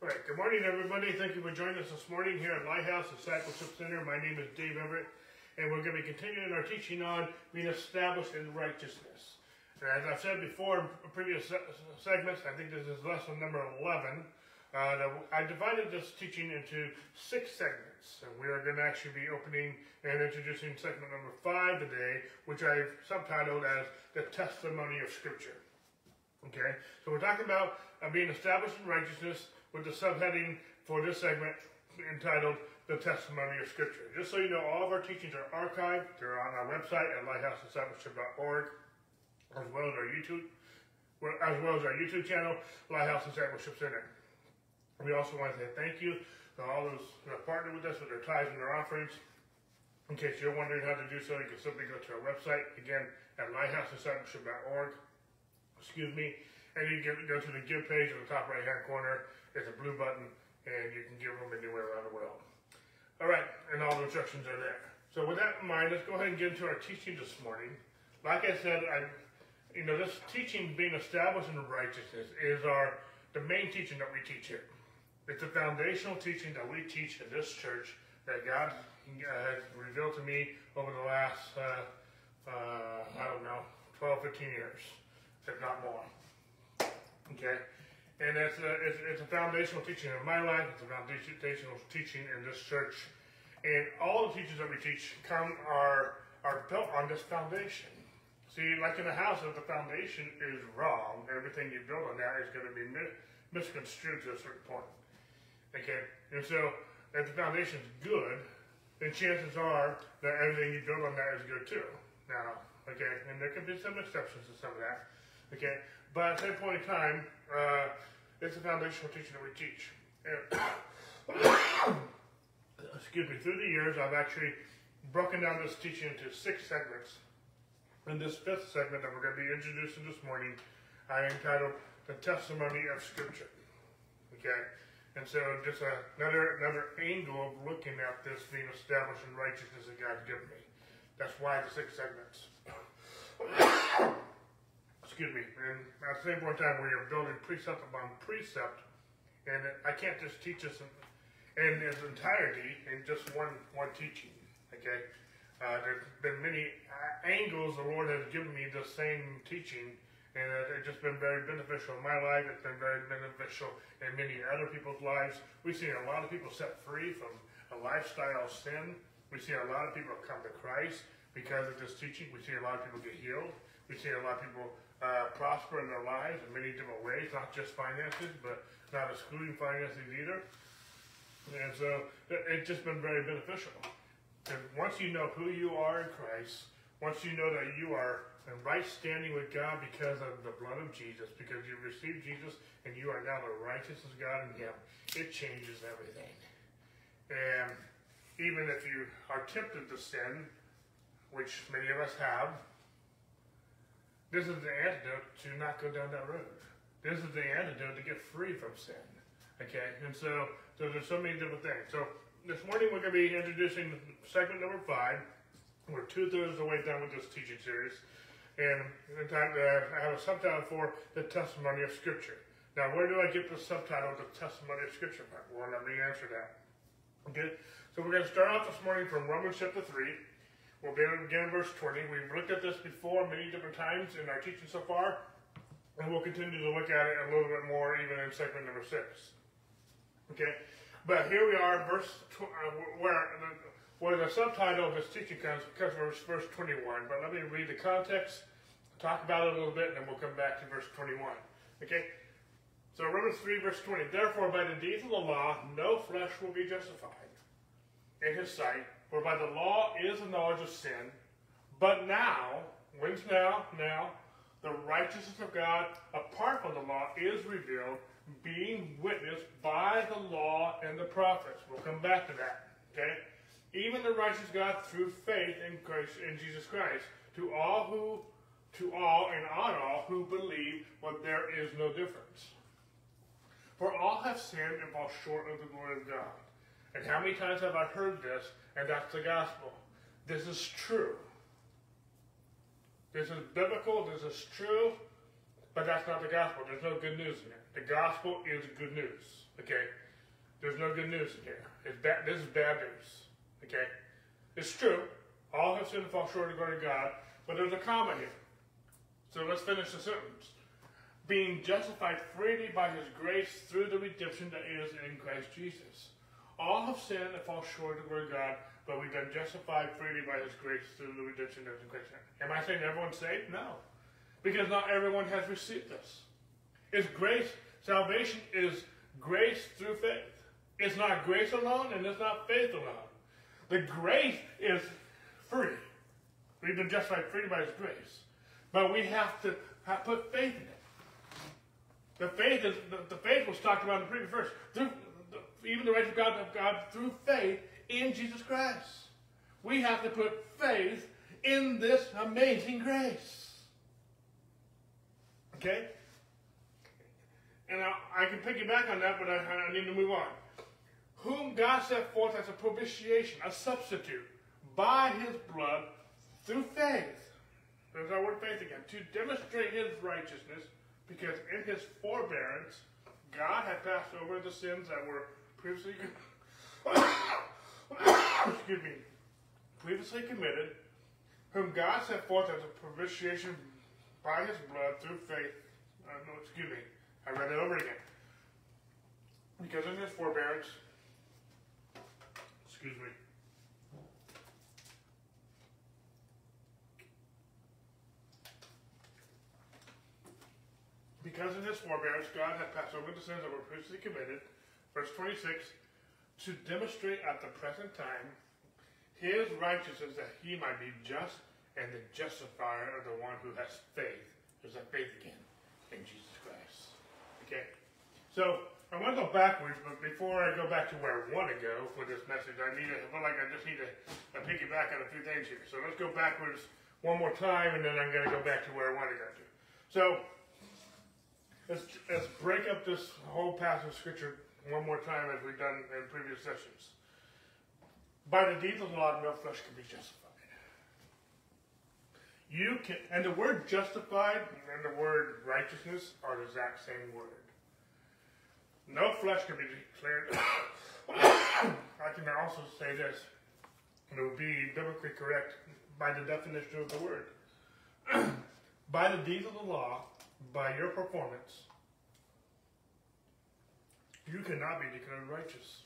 All right, good morning, everybody. Thank you for joining us this morning here at Lighthouse Discipleship Center. My name is Dave Everett, and we're going to be continuing our teaching on being established in righteousness. As I've said before in previous segments, I think this is lesson number 11. Uh, I divided this teaching into six segments, and we are going to actually be opening and introducing segment number five today, which I've subtitled as the testimony of Scripture. Okay, so we're talking about uh, being established in righteousness with the subheading for this segment entitled The Testimony of Scripture. Just so you know, all of our teachings are archived. They're on our website at lighthousediscipleship.org, as well as our YouTube, as well as our YouTube channel, Lighthouse Discipleship Center. We also want to say thank you to all those who have partnered with us with their tithes and their offerings. In case you're wondering how to do so, you can simply go to our website, again, at lighthousediscipleship.org. Excuse me. And you can go to the Give page in the top right-hand corner there's a blue button, and you can give them anywhere around the world. All right, and all the instructions are there. So with that in mind, let's go ahead and get into our teaching this morning. Like I said, I, you know, this teaching being established in righteousness is our the main teaching that we teach here. It's a foundational teaching that we teach in this church that God has revealed to me over the last, uh, uh, I don't know, 12, 15 years, if not more. Okay? And it's a, it's, it's a foundational teaching in my life. It's a foundational teaching in this church. And all the teachings that we teach come are are built on this foundation. See, like in a house, if the foundation is wrong, everything you build on that is going to be misconstrued to a certain point. Okay, and so if the foundation is good, then chances are that everything you build on that is good too. Now, okay, and there can be some exceptions to some of that. Okay, but at that point in time, uh, it's a foundational teaching that we teach. And excuse me, through the years, I've actually broken down this teaching into six segments. In this fifth segment that we're going to be introducing this morning, I entitled The Testimony of Scripture. Okay? And so just another another angle of looking at this being established in righteousness that God's given me. That's why the six segments excuse me, and at the same point in time, we are building precept upon precept, and I can't just teach this in, in its entirety in just one one teaching. Okay, uh, there's been many angles the Lord has given me the same teaching, and it's just been very beneficial in my life. It's been very beneficial in many other people's lives. We've seen a lot of people set free from a lifestyle of sin. We see a lot of people come to Christ because of this teaching. We see a lot of people get healed. We see a lot of people uh, prosper in their lives in many different ways, not just finances, but not excluding finances either. And so it's just been very beneficial. And once you know who you are in Christ, once you know that you are in right standing with God because of the blood of Jesus, because you've received Jesus and you are now the righteousness of God in Him, it changes everything. And even if you are tempted to sin, which many of us have, this is the antidote to not go down that road. This is the antidote to get free from sin. Okay, and so, so there's so many different things. So this morning we're going to be introducing segment number five. We're two thirds of the way done with this teaching series, and time uh, I have a subtitle for the testimony of Scripture. Now, where do I get the subtitle, the testimony of Scripture? Well, let me answer that. Okay, so we're going to start off this morning from Romans chapter three. We'll begin in verse 20. We've looked at this before many different times in our teaching so far, and we'll continue to look at it a little bit more even in segment number 6. Okay? But here we are, verse tw- uh, where, the, where the subtitle of this teaching comes, comes from verse 21. But let me read the context, talk about it a little bit, and then we'll come back to verse 21. Okay? So Romans 3, verse 20. Therefore, by the deeds of the law, no flesh will be justified in his sight for by the law is the knowledge of sin. But now, when's now? Now, the righteousness of God apart from the law is revealed, being witnessed by the law and the prophets. We'll come back to that. Okay? Even the righteous God through faith in Christ in Jesus Christ, to all who to all and on all who believe, but there is no difference. For all have sinned and fall short of the glory of God. And how many times have I heard this? And that's the gospel. This is true. This is biblical. This is true. But that's not the gospel. There's no good news in it. The gospel is good news. Okay? There's no good news in here. It's bad, this is bad news. Okay? It's true. All have sinned and fall short of the glory of God, but there's a comma here. So let's finish the sentence. Being justified freely by his grace through the redemption that is in Christ Jesus. All have sinned and fall short of the glory of God, but we've been justified freely by his grace through the redemption of in Christ. Am I saying everyone's saved? No. Because not everyone has received this. It's grace. Salvation is grace through faith. It's not grace alone and it's not faith alone. The grace is free. We've been justified freely by his grace. But we have to have put faith in it. The faith is the, the faith was talked about in the previous verse. Through, the, even the righteous God of God through faith in Jesus Christ. We have to put faith in this amazing grace. Okay? And I, I can piggyback on that, but I, I need to move on. Whom God set forth as a propitiation, a substitute, by his blood through faith. There's our word faith again. To demonstrate his righteousness, because in his forbearance, God had passed over the sins that were previously excuse me, previously committed, whom God set forth as a propitiation by his blood through faith. Uh, no, excuse me, I read it over again. Because in his forbearance, excuse me, because in his forbearance God had passed over the sins that were previously committed, verse 26, to demonstrate at the present time his righteousness that he might be just and the justifier of the one who has faith. There's that faith again in Jesus Christ. Okay? So I want to go backwards, but before I go back to where I want to go for this message, I need to I feel like I just need to uh, piggyback on a few things here. So let's go backwards one more time, and then I'm going to go back to where I want to go to. So let's let's break up this whole passage of scripture one more time as we've done in previous sessions. By the deeds of the law, no flesh can be justified. You can, and the word justified and the word righteousness are the exact same word. No flesh can be declared. I can also say this, and it will be biblically correct by the definition of the word. by the deeds of the law, by your performance, you cannot be declared righteous.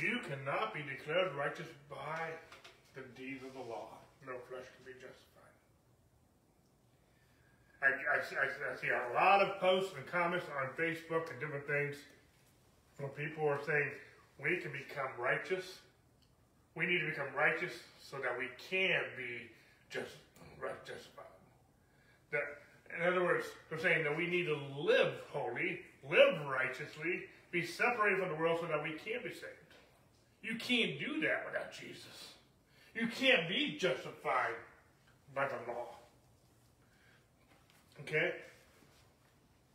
You cannot be declared righteous by the deeds of the law. No flesh can be justified. I, I, I, I see a lot of posts and comments on Facebook and different things where people are saying we can become righteous. We need to become righteous so that we can be just justified. That, in other words, they're saying that we need to live holy righteously, be separated from the world so that we can be saved. You can't do that without Jesus. You can't be justified by the law. Okay?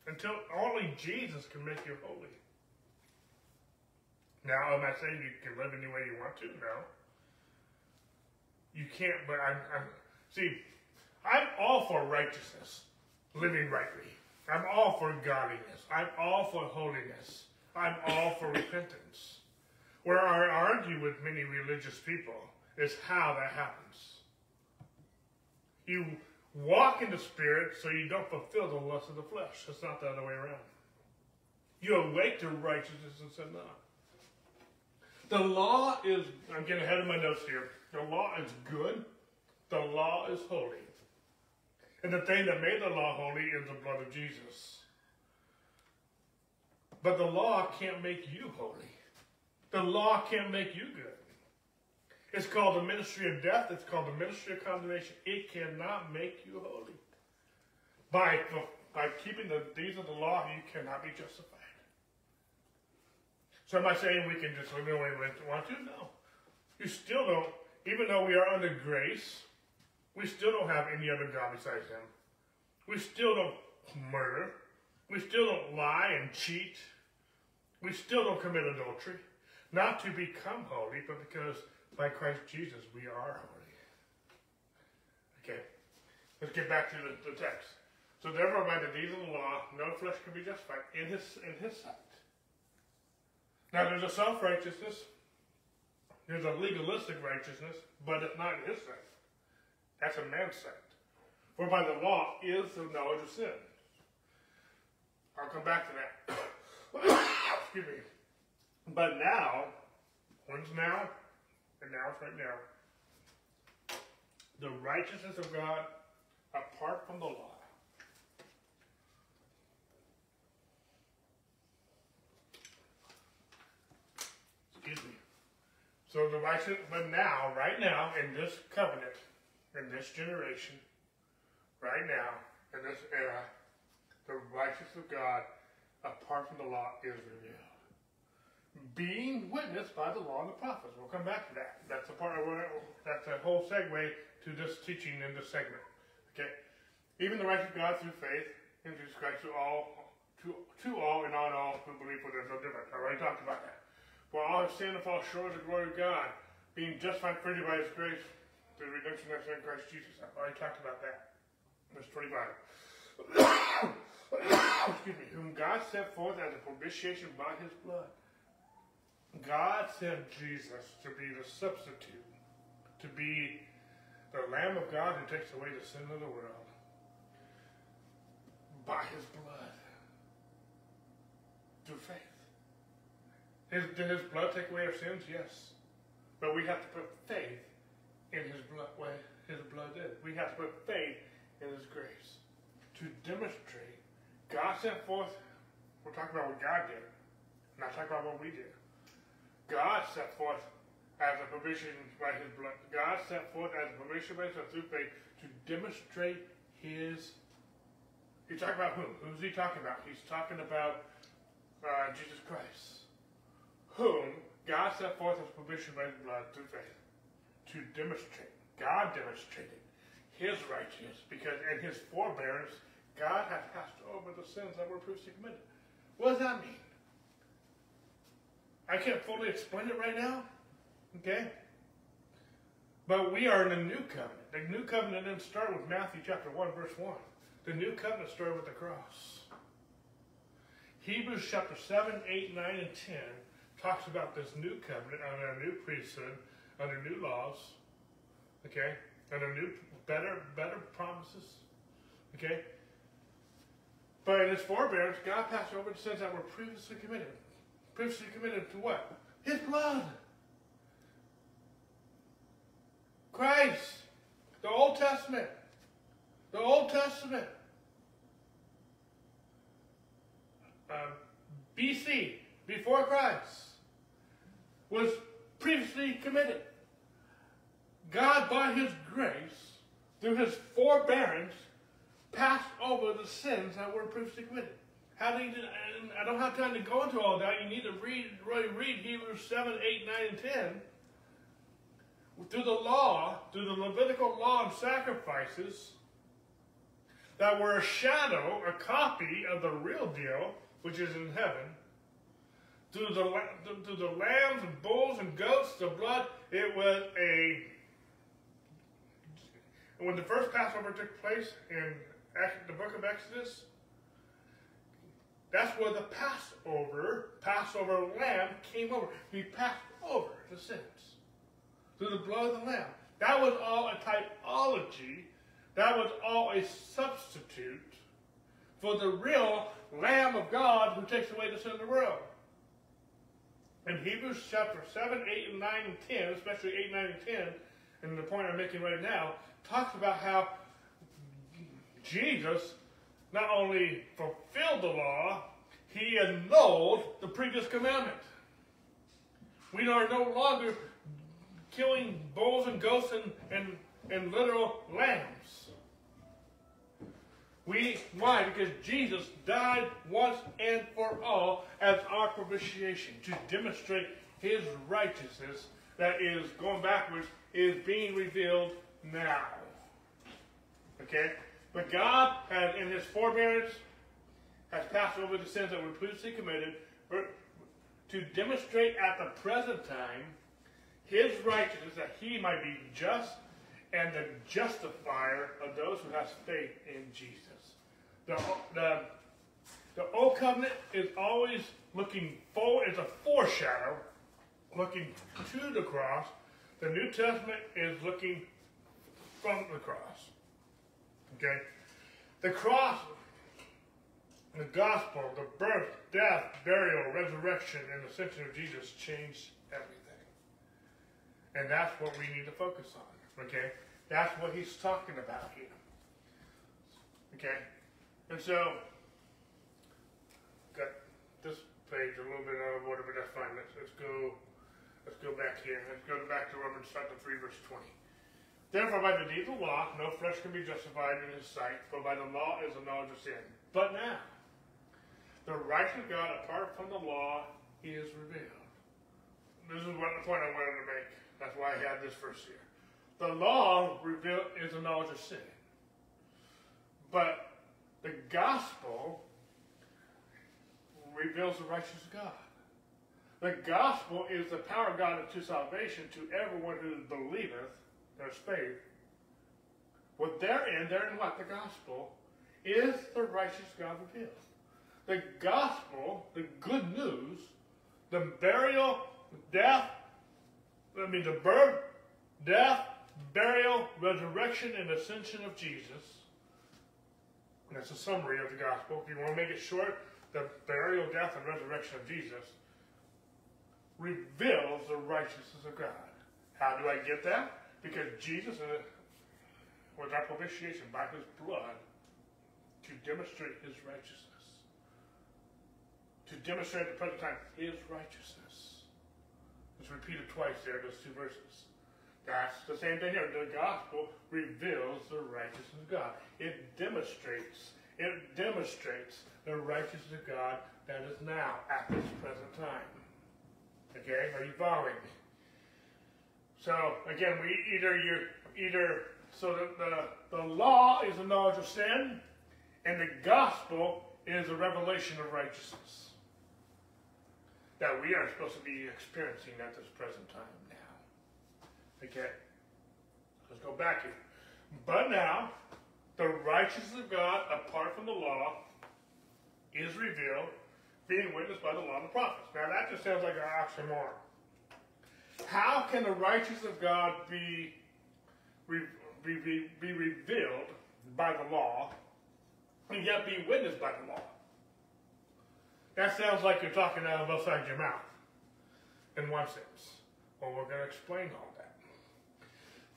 Until only Jesus can make you holy. Now, am I saying you can live any way you want to? No. You can't, but I'm, I'm see, I'm all for righteousness, living rightly. I'm all for godliness. I'm all for holiness. I'm all for repentance. Where I argue with many religious people is how that happens. You walk in the Spirit so you don't fulfill the lust of the flesh. It's not the other way around. You awake to righteousness and sin not. The law is, I'm getting ahead of my notes here. The law is good. The law is holy. And the thing that made the law holy is the blood of Jesus. But the law can't make you holy. The law can't make you good. It's called the ministry of death. It's called the ministry of condemnation. It cannot make you holy. By, by keeping the deeds of the law, you cannot be justified. So am I saying we can just live the way we want to? No. You still don't, even though we are under grace, we still don't have any other God besides Him. We still don't murder. We still don't lie and cheat. We still don't commit adultery. Not to become holy, but because by Christ Jesus we are holy. Okay, let's get back to the, the text. So therefore, by the deeds of the law, no flesh can be justified in his in his sight. Now there's a self-righteousness, there's a legalistic righteousness, but it's not in his sight. That's a man's sight. For by the law is the knowledge of sin. I'll come back to that. Excuse me. But now, when's now? And now it's right now. The righteousness of God apart from the law. Excuse me. So the righteousness, but now, right now, in this covenant, in this generation, right now, in this era, the righteousness of God apart from the law is revealed. Being witnessed by the law and the prophets. We'll come back to that. That's a part of that's a whole segue to this teaching in this segment. Okay. Even the righteous God through faith in Jesus Christ to all to, to all and on all who believe for there's no difference. I already talked about that. For all have sinned and fall short of the glory of God, being justified freely by his grace the redemption that's in Christ Jesus. I've already talked about that. Verse 25. Excuse me, whom God set forth as a propitiation by his blood. God sent Jesus to be the substitute, to be the Lamb of God who takes away the sin of the world by his blood through faith. His, did his blood take away our sins? Yes. But we have to put faith in his blood, what his blood did. We have to put faith in his grace to demonstrate God sent forth, we're talking about what God did, not talking about what we did. God set forth as a provision by his blood. God set forth as a provision by his blood through faith to demonstrate his. He's talking about whom? Who's he talking about? He's talking about uh, Jesus Christ, whom God set forth as a provision by his blood through faith to demonstrate. God demonstrated his righteousness because in his forbearance God had passed over the sins that were previously committed. What does that mean? I can't fully explain it right now. Okay? But we are in a new covenant. The new covenant didn't start with Matthew chapter 1, verse 1. The new covenant started with the cross. Hebrews chapter 7, 8, 9, and 10 talks about this new covenant under our new priesthood, under new laws, okay, under new, better, better promises, okay. But in his forbearance, God passed over the sins that were previously committed. Previously committed to what? His blood. Christ. The Old Testament. The Old Testament. Uh, BC, before Christ, was previously committed. God, by His grace, through His forbearance, passed over the sins that were previously committed. How I don't have time to go into all that. You need to read, really read Hebrews 7, 8, 9, and 10. Through the law, through the Levitical law of sacrifices, that were a shadow, a copy of the real deal, which is in heaven. Through the, through the lambs and bulls and goats, the blood, it was a. When the first Passover took place in the book of Exodus, that's where the Passover, Passover lamb came over. He passed over the sins through the blood of the lamb. That was all a typology. That was all a substitute for the real Lamb of God who takes away the sin of the world. In Hebrews chapter 7, 8, and 9, and 10, especially 8, 9, and 10, and the point I'm making right now, talks about how Jesus not only fulfilled the law, he annulled the previous commandment. We are no longer killing bulls and goats and, and, and literal lambs. We why? Because Jesus died once and for all as our propitiation to demonstrate his righteousness that is going backwards is being revealed now. Okay? But God has, in his forbearance, has passed over the sins that were previously committed to demonstrate at the present time his righteousness that he might be just and the justifier of those who have faith in Jesus. the, the, the old covenant is always looking forward, it's a foreshadow looking to the cross. The New Testament is looking from the cross. Okay? The cross, the gospel, the birth, death, burial, resurrection, and ascension of Jesus changed everything. And that's what we need to focus on. Okay? That's what he's talking about here. Okay? And so, got this page a little bit out of order, but that's fine. Let's, let's go let's go back here. Let's go back to Romans chapter 3, verse 20. Therefore, by the deeds of the law, no flesh can be justified in his sight, for by the law is the knowledge of sin. But now, the righteous God apart from the law is revealed. This is what the point I wanted to make. That's why I had this verse here. The law reveal, is the knowledge of sin. But the gospel reveals the righteousness of God. The gospel is the power of God unto salvation to everyone who believeth, there's faith. Well, therein, therein what? The gospel is the righteous God revealed. The gospel, the good news, the burial, death, I mean the birth, death, burial, resurrection, and ascension of Jesus and that's a summary of the gospel. If you want to make it short, the burial, death, and resurrection of Jesus reveals the righteousness of God. How do I get that? Because Jesus uh, was our propitiation by his blood to demonstrate his righteousness. To demonstrate at the present time his righteousness. It's repeated twice there, those two verses. That's the same thing here. The gospel reveals the righteousness of God. It demonstrates, it demonstrates the righteousness of God that is now at this present time. Okay, are you following me? So again, we either you either so the, the the law is the knowledge of sin, and the gospel is a revelation of righteousness that we are supposed to be experiencing at this present time. Now. Okay? Let's go back here. But now, the righteousness of God apart from the law is revealed, being witnessed by the law and the prophets. Now that just sounds like an oxymoron. How can the righteousness of God be, be, be, be revealed by the law and yet be witnessed by the law? That sounds like you're talking out of both sides of your mouth, in one sense. Well, we're going to explain all that.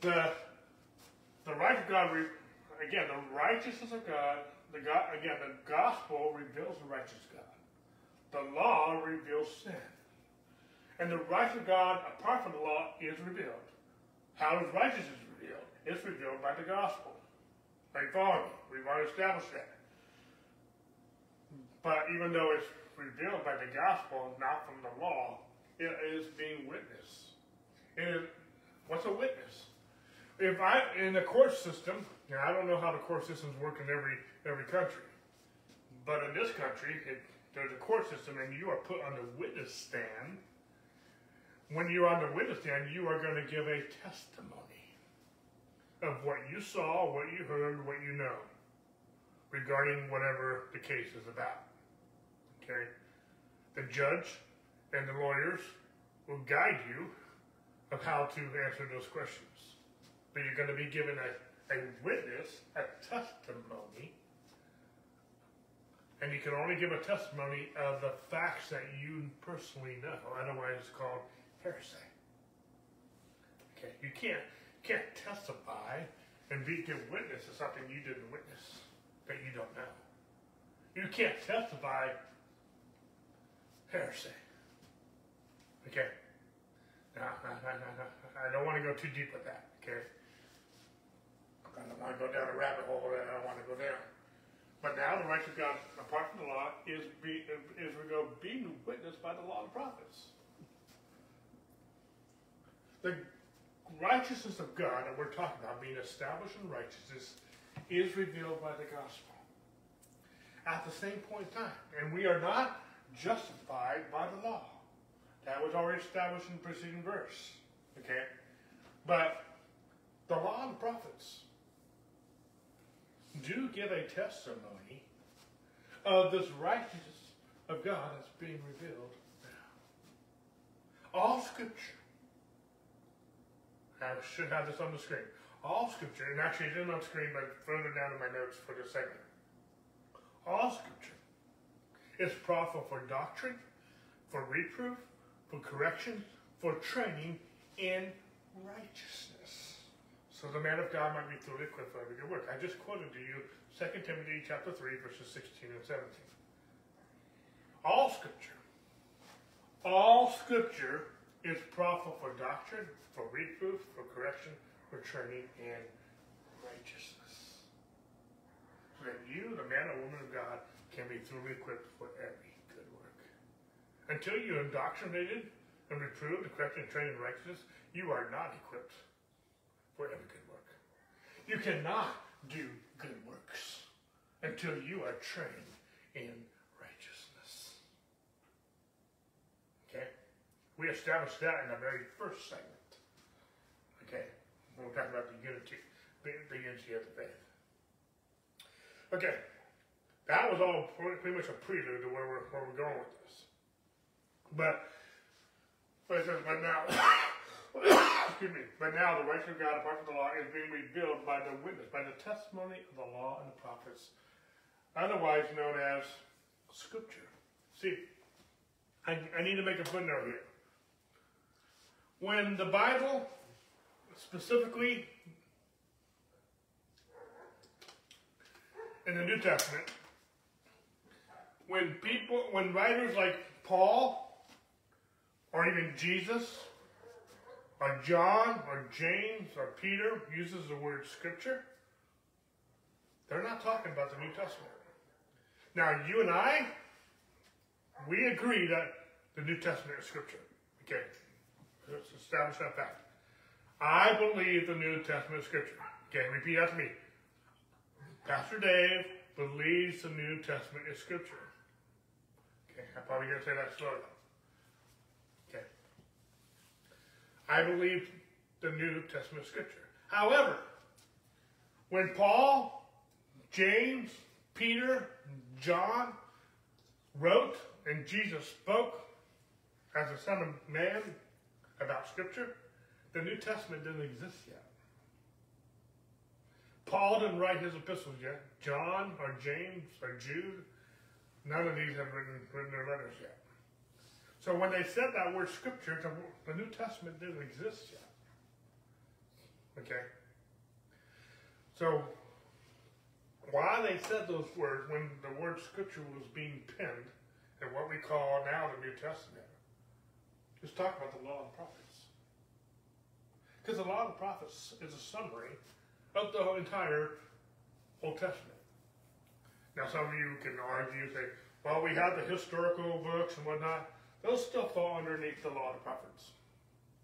the the right of God, again, the righteousness of God, the God, again, the gospel reveals the righteous God. The law reveals sin. And the righteous God, apart from the law, is revealed. How is righteousness revealed? It's revealed by the gospel. Follow me. We've already established that. But even though it's revealed by the gospel, not from the law, it is being witnessed. It is, what's a witness? if I in the court system, and I don't know how the court systems work in every every country, but in this country, it, there's a court system, and you are put on the witness stand. When you're on the witness stand, you are going to give a testimony of what you saw, what you heard, what you know, regarding whatever the case is about. Okay, the judge and the lawyers will guide you of how to answer those questions but you're going to be given a, a witness, a testimony, and you can only give a testimony of the facts that you personally know. Otherwise, it's called hearsay. Okay, you can't can't testify and be give witness to something you didn't witness that you don't know. You can't testify hearsay. Okay. No, no, no, no, no. I don't want to go too deep with that. Okay. I don't want to go down a rabbit hole and I don't want to go down. But now the righteous God, apart from the law, is be, is we go being witnessed by the law of prophets. The righteousness of God that we're talking about, being established in righteousness, is revealed by the gospel. At the same point in time. And we are not justified by the law. That was already established in the preceding verse. Okay? But the law and the prophets do give a testimony of this righteousness of God that's being revealed now. All scripture. I should have this on the screen. All scripture, and actually it isn't on screen, but further down in my notes for this segment. All scripture is profitable for doctrine, for reproof, for correction, for training in righteousness. So the man of God might be fully equipped for every good work. I just quoted to you 2 Timothy chapter 3, verses 16 and 17. All scripture, all scripture is profitable for doctrine, for reproof, for correction, for training in righteousness. So that you, the man or woman of God, can be thoroughly equipped for every good work. Until you're indoctrinated and reproved corrected and trained in righteousness, you are not equipped for every good work. You cannot do good works until you are trained in righteousness. Okay? We established that in the very first segment. Okay? When we talk about the unity, the, unity of the faith. Okay. That was all pretty much a prelude to where we're, where we're going with this. But, but, but now, excuse me, but now the righteousness of God apart from the law is being revealed by the witness, by the testimony of the law and the prophets, otherwise known as Scripture. See, I, I need to make a footnote here. When the Bible, specifically in the New Testament, when people, when writers like Paul, or even Jesus, or John, or James, or Peter uses the word Scripture, they're not talking about the New Testament. Now, you and I, we agree that the New Testament is Scripture. Okay, let's establish that fact. I believe the New Testament Scripture. Okay, repeat after me. Pastor Dave believes the New Testament is Scripture. Okay, I'm probably going to say that slowly. Okay. I believe the New Testament Scripture. However, when Paul, James, Peter, John wrote and Jesus spoke as the Son of Man about Scripture, the New Testament didn't exist yet. Paul didn't write his epistles yet. John or James or Jude, none of these have written, written their letters yet. So when they said that word scripture, the, the New Testament didn't exist yet. Okay? So why they said those words when the word scripture was being penned in what we call now the New Testament, just talk about the law and prophets. Because the law and the prophets is a summary of the entire Old Testament. Now, some of you can argue, say, well, we have the historical books and whatnot. Those still fall underneath the law of the prophets.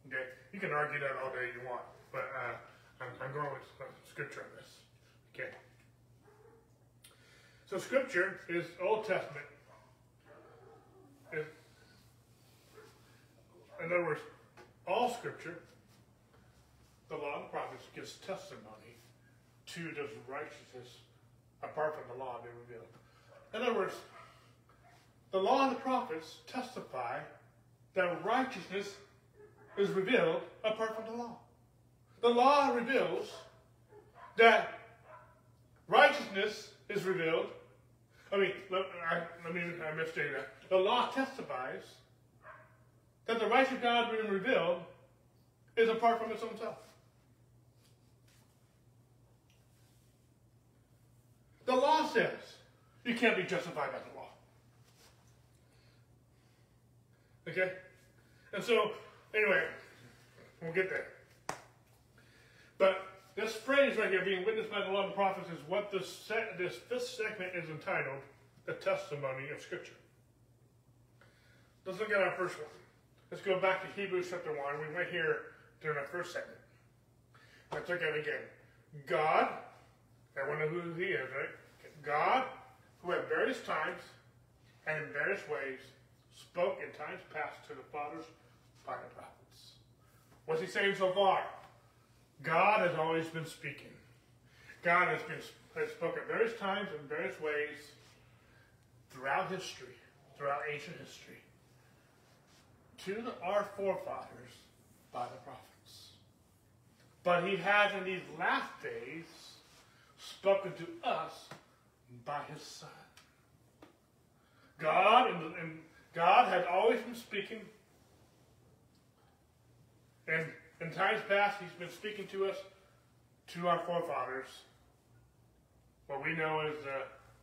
Okay? You can argue that all day you want, but uh, I'm, I'm, going with uh, scripture on this. Okay? So, scripture is Old Testament. In other words, all scripture the law and the prophets gives testimony to this righteousness apart from the law being revealed. In other words, the law and the prophets testify that righteousness is revealed apart from the law. The law reveals that righteousness is revealed. I mean, let, I, let me, I misstate that. The law testifies that the righteous God being revealed is apart from its own self. The law says you can't be justified by the law. Okay? And so, anyway, we'll get there. But this phrase right here, being witnessed by the law and the prophets, is what this, this fifth segment is entitled, The Testimony of Scripture. Let's look at our first one. Let's go back to Hebrews chapter 1. We went here during our first segment. Let's look at it again. God, everyone knows who he is, right? God, who at various times and in various ways spoke in times past to the fathers by the prophets. What's he saying so far? God has always been speaking. God has been has spoken at various times in various ways throughout history, throughout ancient history, to the, our forefathers by the prophets. But he has in these last days spoken to us by his Son. God and, and God has always been speaking. And in times past, he's been speaking to us, to our forefathers, what we know as the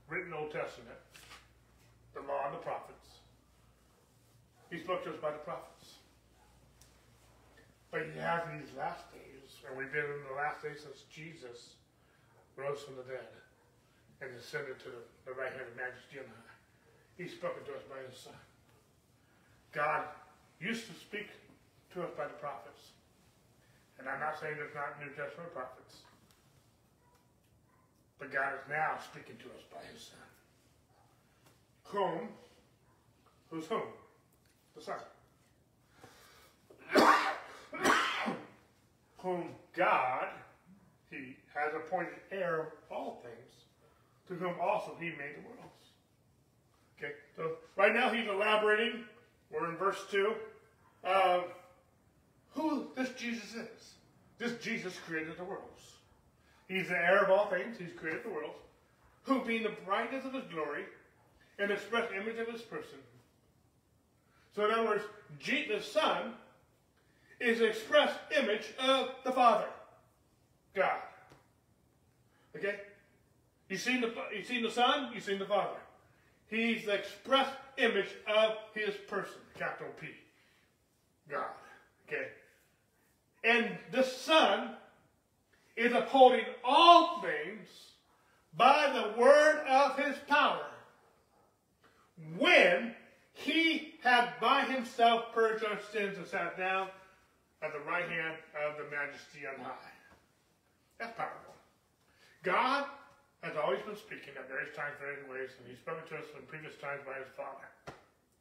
written Old Testament, the law and the prophets. He spoke to us by the prophets. But he has in these last days, and we've been in the last days since Jesus rose from the dead and ascended to the, right hand of majesty on high. He's spoken to us by his Son. God used to speak to us by the prophets. And I'm not saying there's not New Testament prophets. But God is now speaking to us by his Son. Whom? Who's whom? Son. whom God, he has appointed heir of all things, to whom also he made the worlds. Okay, so right now he's elaborating, we're in verse 2, of who this Jesus is. This Jesus created the worlds. He's the heir of all things, he's created the worlds, who being the brightness of his glory and the express image of his person. So in other words, the Son is the express image of the Father, God. Okay? You've seen the, you've seen the Son, you've seen the Father. He's the express image of his person, capital P. God. Okay? And the Son is upholding all things by the word of his power. When he had by himself purged our sins and sat down at the right hand of the majesty on high. That's powerful. God has always been speaking at various times, various ways, and he's spoken to us in previous times by his Father.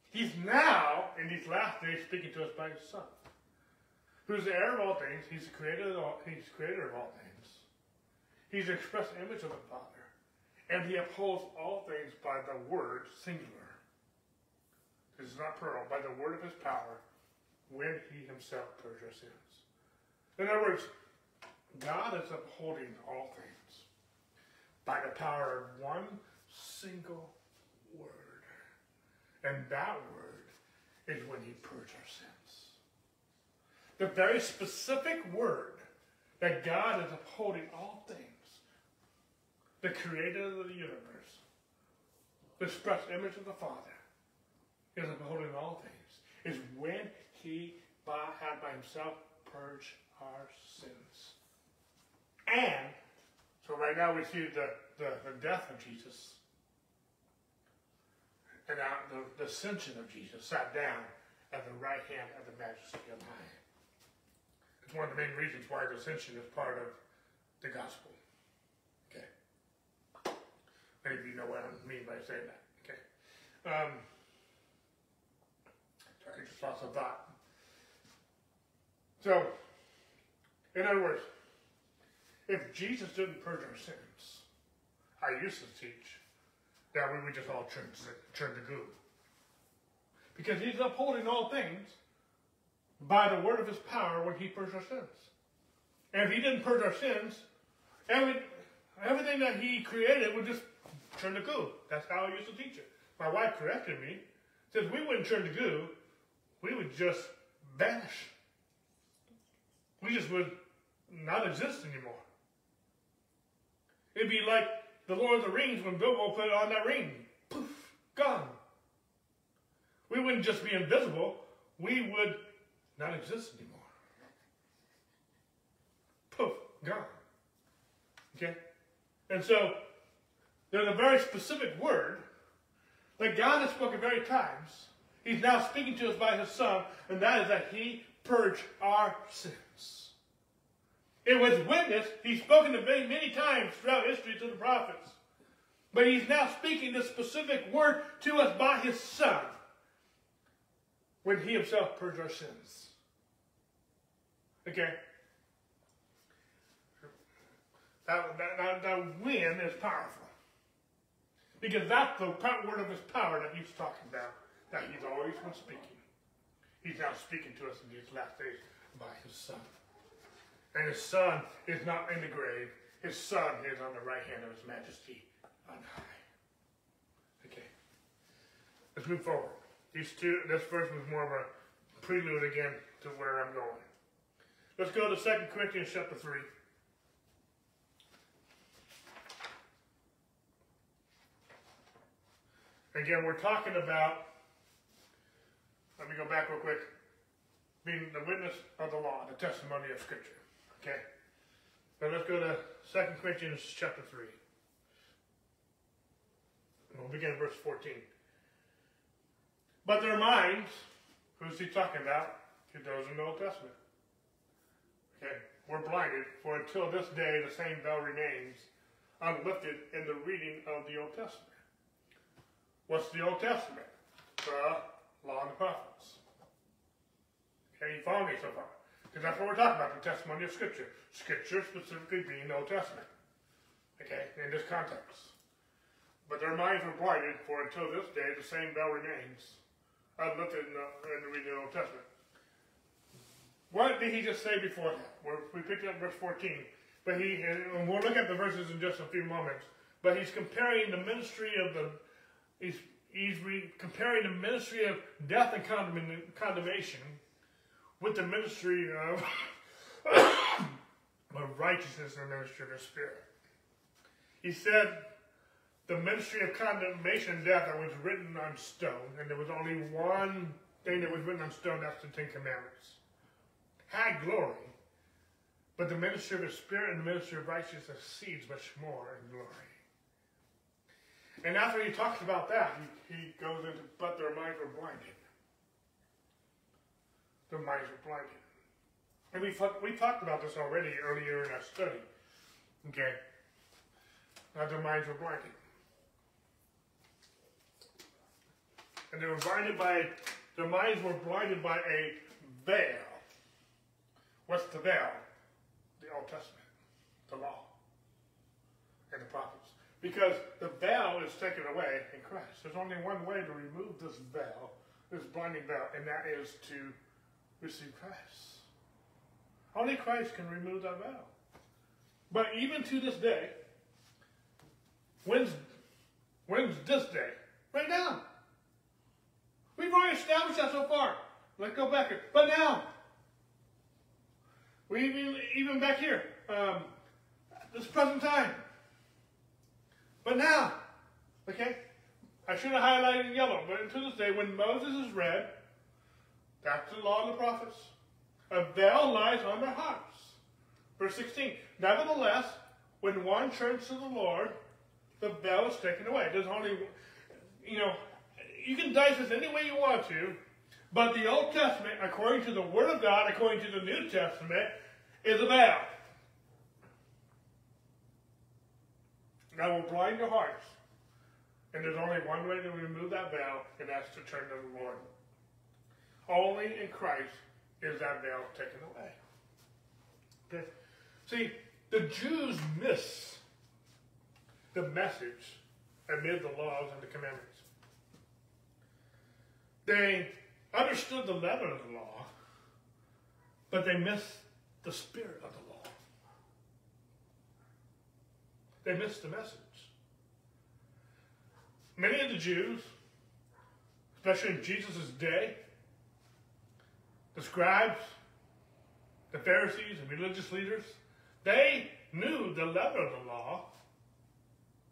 He's now, in these last days, speaking to us by his Son, who's the heir of all things. He's the creator of all, he's creator of all things. He's the express image of the Father. And he upholds all things by the word, singular. Is not plural, by the word of his power, when he himself purged our sins. In other words, God is upholding all things by the power of one single word. And that word is when he purged our sins. The very specific word that God is upholding all things, the creator of the universe, the express image of the Father, is upholding all things, is when he by, had by himself purged our sins. And so right now we see the, the, the death of Jesus. And now the, the ascension of Jesus sat down at the right hand of the majesty of high. It's one of the main reasons why the ascension is part of the gospel. Okay. Many of you know what I mean by saying that. Okay. Um, I just lost a thought. So, in other words, if Jesus didn't purge our sins, I used to teach that we would just all turn to, turn to goo. Because he's upholding all things by the word of his power when he purged our sins. And if he didn't purge our sins, every, everything that he created would just turn to goo. That's how I used to teach it. My wife corrected me. Says we wouldn't turn to goo, we would just vanish. We just would not exist anymore. It'd be like the Lord of the Rings when Bilbo put on that ring. Poof, gone. We wouldn't just be invisible, we would not exist anymore. Poof, gone. Okay? And so, there's a very specific word that God has spoken very times. He's now speaking to us by his Son, and that is that he purged our sins. It was witnessed. He's spoken to many, many times throughout history to the prophets. But he's now speaking this specific word to us by his Son when he himself purged our sins. Okay? That, that, that, that when is powerful. Because that's the word of his power that he's talking about, that he's always been speaking. He's now speaking to us in these last days by his son. And his son is not in the grave. His son is on the right hand of his majesty on high. Okay. Let's move forward. These two, this verse was more of a prelude again to where I'm going. Let's go to 2 Corinthians chapter 3. Again, we're talking about, let me go back real quick, being the witness of the law, the testimony of Scripture. Okay? But let's go to 2 Corinthians chapter 3. We'll begin at verse 14. But their minds, who's he talking about? To those in the Old Testament. Okay, we're blinded, for until this day the same veil remains unlifted in the reading of the Old Testament. What's the Old Testament? The law and the prophets. Okay, you follow me so far? Because that's what we're talking about, the testimony of Scripture. Scripture specifically being the Old Testament. Okay, in this context. But their minds were blinded, for until this day the same veil remains unlifted in the, in the reading of the Old Testament. What did he just say before that? We're, we picked up verse 14. But he, and we'll look at the verses in just a few moments. But he's comparing the ministry of the, he's, he's comparing the ministry of death and condemnation with the ministry of, of righteousness and the ministry of the Spirit. He said the ministry of condemnation and death that was written on stone, and there was only one thing that was written on stone, that's the Ten Commandments had glory, but the ministry of the Spirit and the ministry of righteousness exceeds much more in glory. And after he talks about that, he, he goes into, but their minds were blinded. Their minds were blinded. And we, we talked about this already earlier in our study. Okay? Now their minds were blinded. And they were blinded by, their minds were blinded by a veil. What's the veil? The Old Testament, the law, and the prophets. Because the veil is taken away in Christ. There's only one way to remove this veil, this blinding veil, and that is to receive Christ. Only Christ can remove that veil. But even to this day, when's, when's this day? Right now. We've already established that so far. Let's go back here. But now, we even, even back here, um, this present time. But now, okay, I should have highlighted yellow, but until this day, when Moses is read, that's the law of the prophets. A veil lies on their hearts. Verse 16. Nevertheless, when one turns to the Lord, the veil is taken away. There's only, you know, you can dice this any way you want to, but the Old Testament, according to the Word of God, according to the New Testament, is a veil. That will blind your hearts. And there's only one way to remove that veil, and that's to turn to the Lord. Only in Christ is that veil taken away. Okay? See, the Jews miss the message amid the laws and the commandments. They understood the letter of the law, but they missed the spirit of the law. They missed the message. Many of the Jews, especially in Jesus' day, the scribes, the Pharisees, and religious leaders, they knew the letter of the law.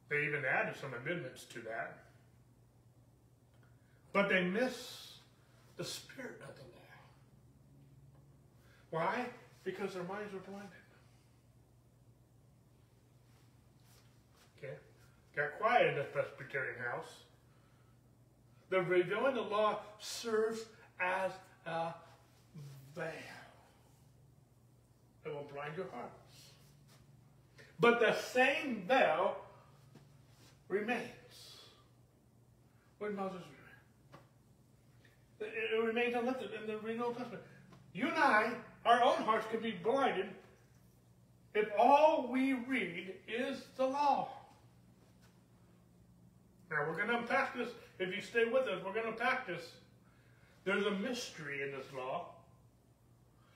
They even added some amendments to that. But they miss the spirit of the law. Why? Because their minds were blinded. Okay? Got quiet in the Presbyterian house. The revealing the law serves as a veil. It will blind your hearts. But the same veil remains when Moses it remains unlifted in the Old Testament. You and I, our own hearts can be blinded if all we read is the law. Now we're going to unpack this. If you stay with us, we're going to unpack this. There's a mystery in this law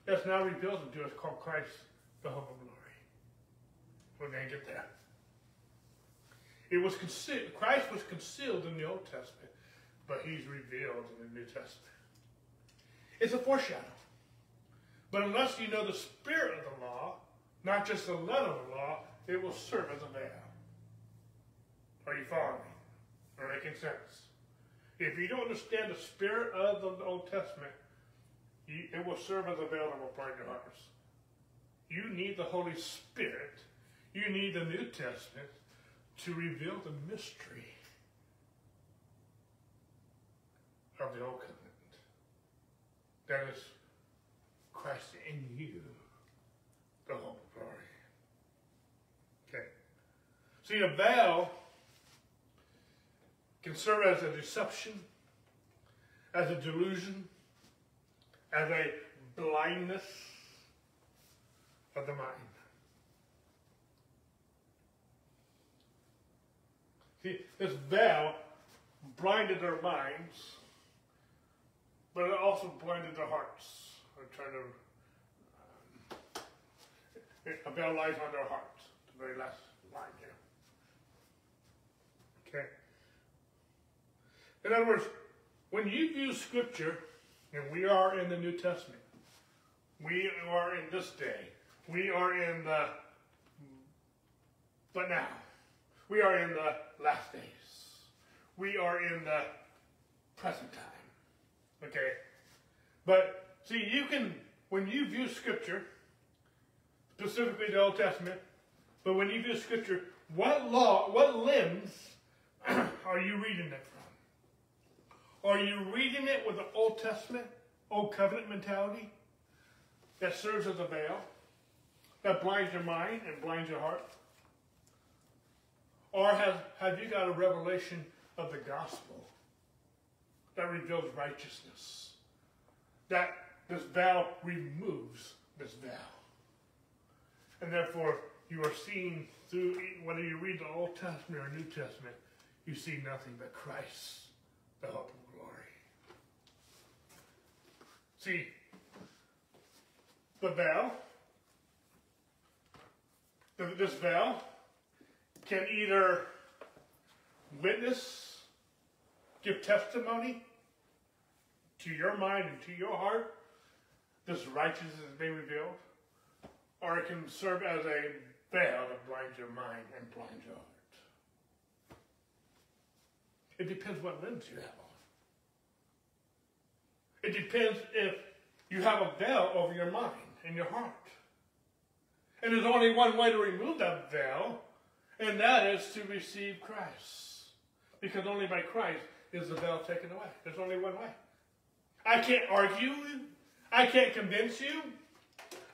that's now revealed to us called Christ, the hope of glory. We're going to get there. It was concealed, Christ was concealed in the Old Testament, but he's revealed in the New Testament. It's a foreshadow. But unless you know the spirit of the law, not just the letter of the law, it will serve as a veil. Are you following me? Making sense? If you don't understand the spirit of the Old Testament, you, it will serve as a veil that will your hearts. You need the Holy Spirit. You need the New Testament to reveal the mystery of the Old Covenant. That is Christ in you, the hope of glory. Okay. See, a veil can serve as a deception, as a delusion, as a blindness of the mind. See, this veil blinded their minds, but it also blinded their hearts. I'm trying to. Um, a veil lies on their hearts, the very last line here. Okay. In other words, when you view Scripture, and we are in the New Testament, we are in this day, we are in the but now. We are in the last days. We are in the present time. Okay? But see, you can, when you view Scripture, specifically the Old Testament, but when you view Scripture, what law, what limbs are you reading it from? Are you reading it with the Old Testament, Old Covenant mentality that serves as a veil, that blinds your mind and blinds your heart? Or have, have you got a revelation of the gospel that reveals righteousness? That this veil removes this veil. And therefore, you are seeing through, whether you read the Old Testament or New Testament, you see nothing but Christ, the hope of glory. See, the veil, this veil can either witness, give testimony to your mind and to your heart, this righteousness being revealed, or it can serve as a veil to blind your mind and blind your heart. It depends what lens you have on. It depends if you have a veil over your mind and your heart. And there's only one way to remove that veil, and that is to receive Christ. Because only by Christ is the veil taken away. There's only one way. I can't argue. I can't convince you.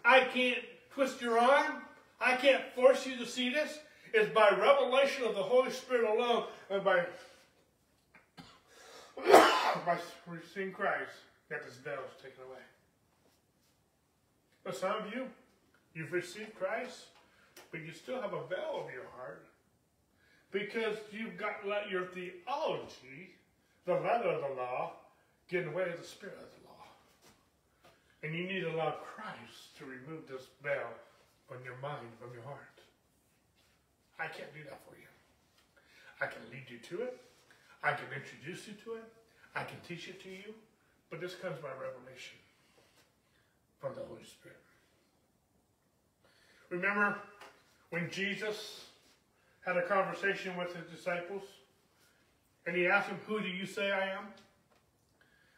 I can't twist your arm. I can't force you to see this. It's by revelation of the Holy Spirit alone and by, by receiving Christ that this veil taken away. But some of you, you've received Christ, but you still have a veil over your heart because you've got let your theology, the letter of the law, get in the way of the spirit of the law. And you need to allow Christ to remove this veil from your mind, from your heart. I can't do that for you. I can lead you to it. I can introduce you to it. I can teach it to you. But this comes by revelation from the Holy Spirit. Remember when Jesus had a conversation with his disciples and he asked them, Who do you say I am?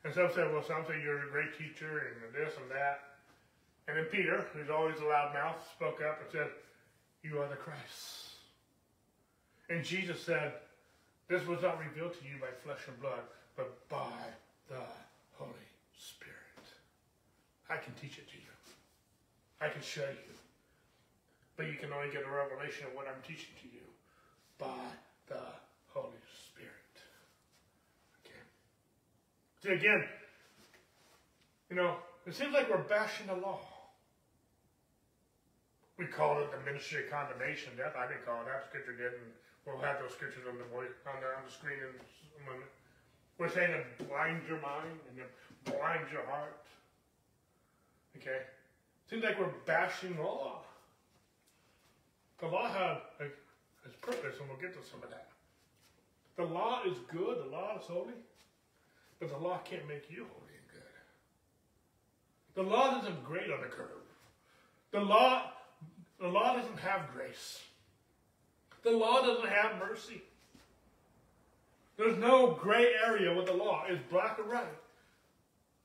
And some said, Well, some say you're a great teacher and this and that. And then Peter, who's always a loud mouth, spoke up and said, You are the Christ. And Jesus said, This was not revealed to you by flesh and blood, but by the Holy Spirit. I can teach it to you. I can show you. But you can only get a revelation of what I'm teaching to you by the Holy Spirit. Okay. See, again, you know, it seems like we're bashing the law. we call it the ministry of condemnation death. I didn't call it that. Scripture did, and we'll have those scriptures on the on the, on the screen in a moment. We're saying it blinds your mind and it blinds your heart. Okay? Seems like we're bashing law. The law has its purpose, and we'll get to some of that. The law is good, the law is holy, but the law can't make you holy and good. The law doesn't grade on the curve. The law, the law doesn't have grace. The law doesn't have mercy. There's no gray area with the law. It's black or white.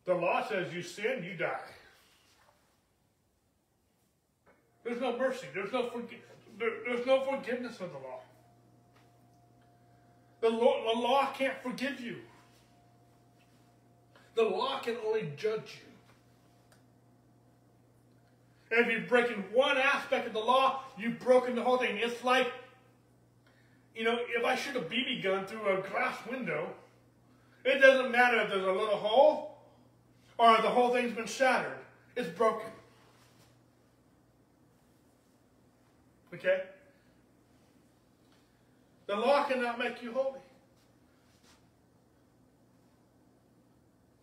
The law says you sin, you die. There's no mercy. There's no forgi- there, there's no forgiveness of the law. The law, the law can't forgive you. The law can only judge you. If you're breaking one aspect of the law, you've broken the whole thing. It's like, you know, if I shoot a BB gun through a glass window, it doesn't matter if there's a little hole or the whole thing's been shattered. It's broken. Okay? The law cannot make you holy.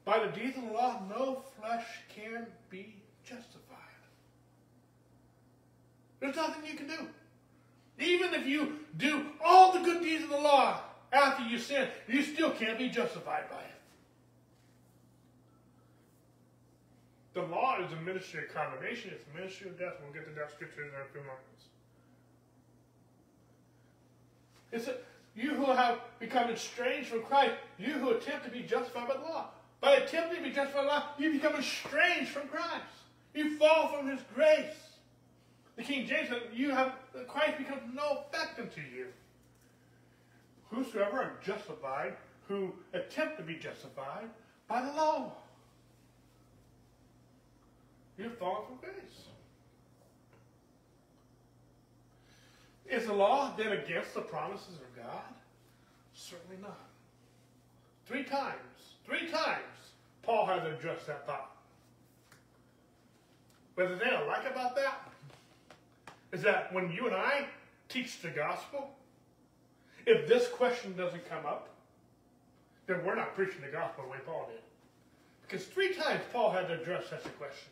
By the deeds of the law, no flesh can be justified. There's nothing you can do. Even if you do all the good deeds of the law after you sin, you still can't be justified by it. The law is a ministry of condemnation, it's a ministry of death. We'll get to that scripture in a few moments. It's a, you who have become estranged from Christ, you who attempt to be justified by the law. By attempting to be justified by the law, you become estranged from Christ. You fall from his grace. The King James said, you have Christ becomes no effect unto you. Whosoever are justified, who attempt to be justified by the law. You've fallen from grace. Is the law then against the promises of God? Certainly not. Three times, three times, Paul has addressed that thought. But the thing I like about that is that when you and I teach the gospel, if this question doesn't come up, then we're not preaching the gospel the way Paul did. Because three times Paul had to address such a question.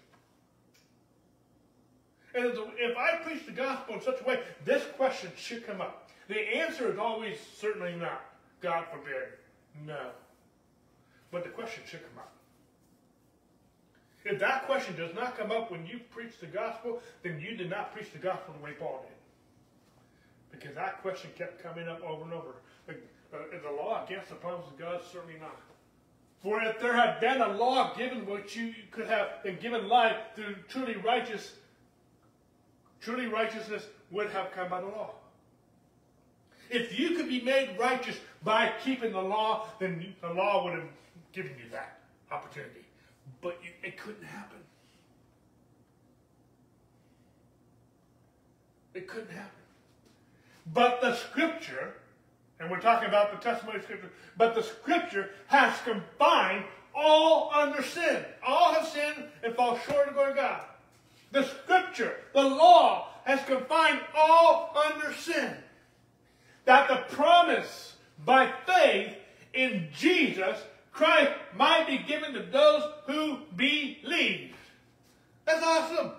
And if I preach the gospel in such a way, this question should come up. The answer is always certainly not. God forbid. No. But the question should come up. If that question does not come up when you preach the gospel, then you did not preach the gospel the way Paul did. Because that question kept coming up over and over. Uh, is the law against the promises of God? Certainly not. For if there had been a law given which you could have been given life through truly righteous Truly righteousness would have come by the law. If you could be made righteous by keeping the law, then the law would have given you that opportunity. But you, it couldn't happen. It couldn't happen. But the scripture, and we're talking about the testimony of scripture, but the scripture has combined all under sin. All have sinned and fall short of glory of God. The scripture, the law, has confined all under sin. That the promise by faith in Jesus Christ might be given to those who believe. That's awesome.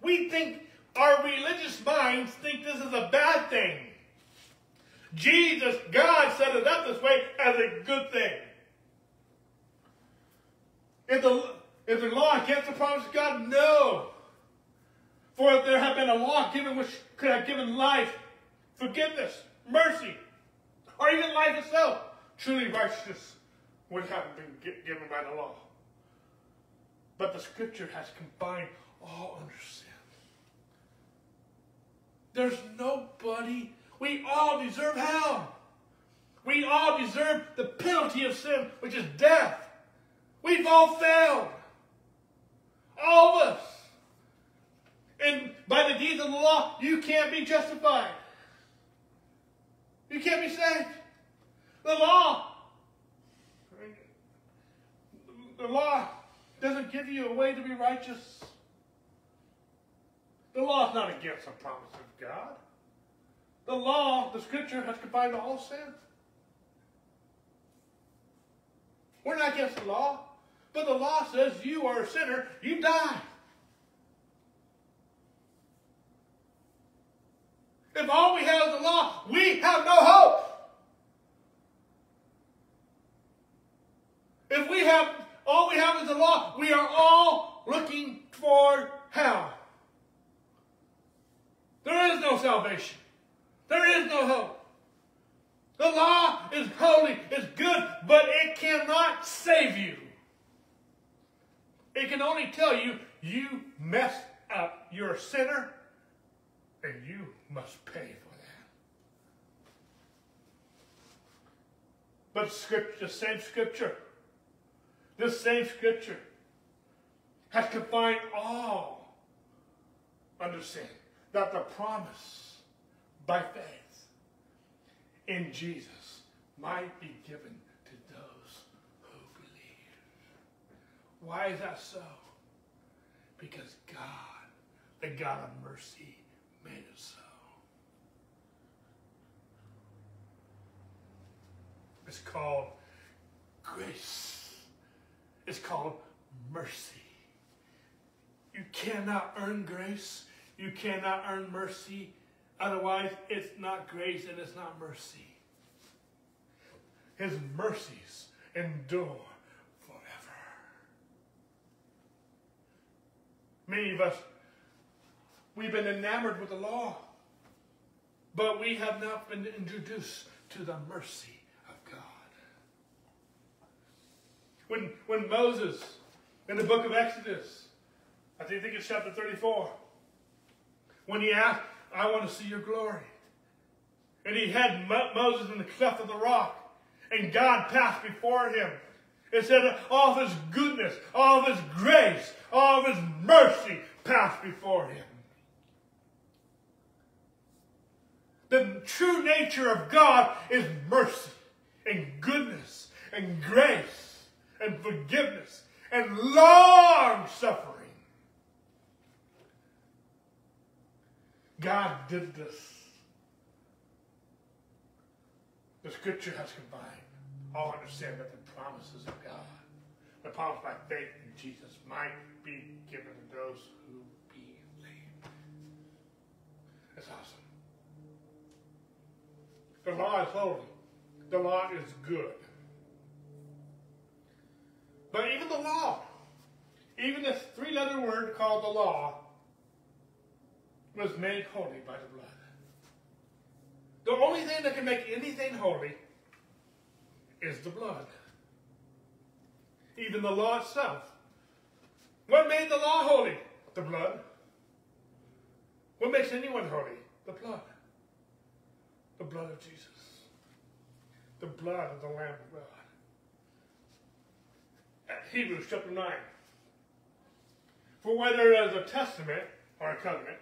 We think, our religious minds think this is a bad thing. Jesus, God set it up this way as a good thing. If the is the law against the promise of God? No. For if there had been a law given which could have given life, forgiveness, mercy, or even life itself, truly righteousness would have been given by the law. But the scripture has combined all under sin. There's nobody, we all deserve hell. We all deserve the penalty of sin, which is death. We've all failed. All of us. And by the deeds of the law, you can't be justified. You can't be saved. The law, the law doesn't give you a way to be righteous. The law is not against the promise of God. The law, the scripture, has combined all sin. We're not against the law, but the law says you are a sinner, you die. If all we have is the law, we have no hope. If we have all we have is the law, we are all looking toward hell. There is no salvation. There is no hope. The law is holy, is good, but it cannot save you. It can only tell you you messed up. You're a sinner, and you must pay for that. But scripture, the same scripture, this same scripture has confined all under sin. That the promise by faith in Jesus might be given to those who believe. Why is that so? Because God, the God of mercy, made it so. It's called grace. It's called mercy. You cannot earn grace. You cannot earn mercy. Otherwise, it's not grace and it's not mercy. His mercies endure forever. Many of us, we've been enamored with the law, but we have not been introduced to the mercy of God. When, when Moses, in the book of Exodus, I think it's chapter 34, when he asked, I want to see your glory. And he had Moses in the cleft of the rock, and God passed before him. It said all of his goodness, all of his grace, all of his mercy passed before him. The true nature of God is mercy and goodness and grace and forgiveness and long suffering. God did this. The scripture has combined all understand that the promises of God, the promise by faith in Jesus, might be given to those who believe. That's awesome. The law is holy. The law is good. But even the law, even this three-letter word called the law, was made holy by the blood. The only thing that can make anything holy is the blood. Even the law itself. What made the law holy? The blood. What makes anyone holy? The blood. The blood of Jesus. The blood of the Lamb of God. Hebrews chapter 9. For whether there is a testament or a covenant,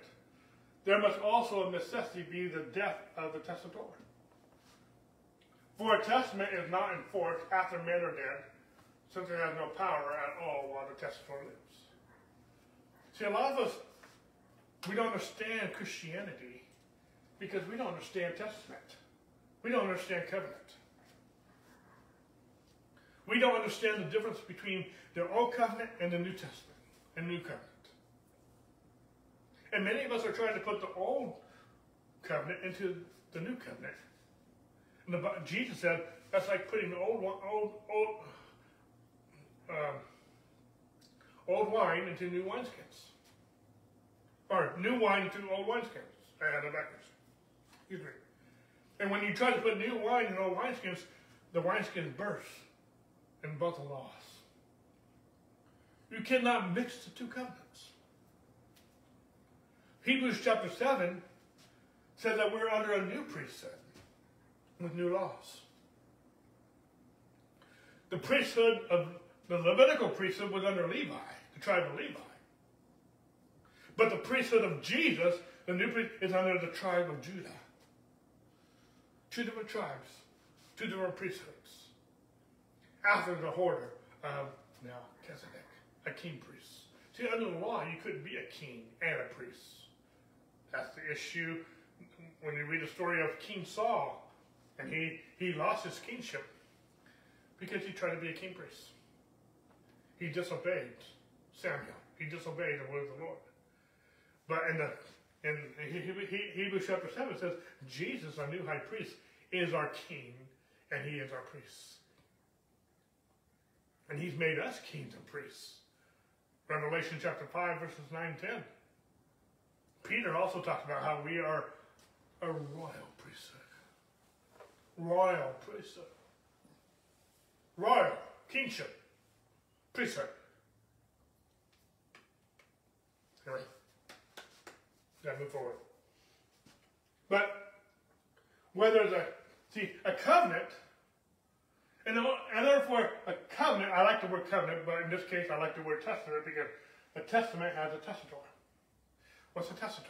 there must also of necessity be the death of the testator. For a testament is not enforced after men are dead, since it has no power at all while the testator lives. See, a lot of us, we don't understand Christianity because we don't understand testament. We don't understand covenant. We don't understand the difference between the Old Covenant and the New Testament and New Covenant. And many of us are trying to put the old covenant into the new covenant. And the, Jesus said that's like putting the old old old um, old wine into new wineskins, or new wine into old wineskins. I had it backwards. Excuse me. And when you try to put new wine in old wineskins, the wineskins burst, and both are lost. You cannot mix the two covenants. Hebrews chapter 7 says that we're under a new priesthood with new laws. The priesthood of the Levitical priesthood was under Levi, the tribe of Levi. But the priesthood of Jesus, the new priest, is under the tribe of Judah. Two different tribes, two different priesthoods. After the order of um, now Melchizedek, a king priest. See, under the law, you couldn't be a king and a priest. That's the issue when you read the story of King Saul, and he, he lost his kingship because he tried to be a king priest. He disobeyed Samuel. He disobeyed the word of the Lord. But in the in Hebrews chapter 7 says, Jesus, our new high priest, is our king, and he is our priest. And he's made us kings and priests. Revelation chapter 5, verses 9 and 10. Peter also talks about how we are a royal priesthood. Royal priesthood. Royal kingship. Priesthood. Anyway, gotta move forward. But whether the see a covenant, and, and therefore a covenant, I like the word covenant, but in this case I like the word testament because a testament has a testator. What's a testator?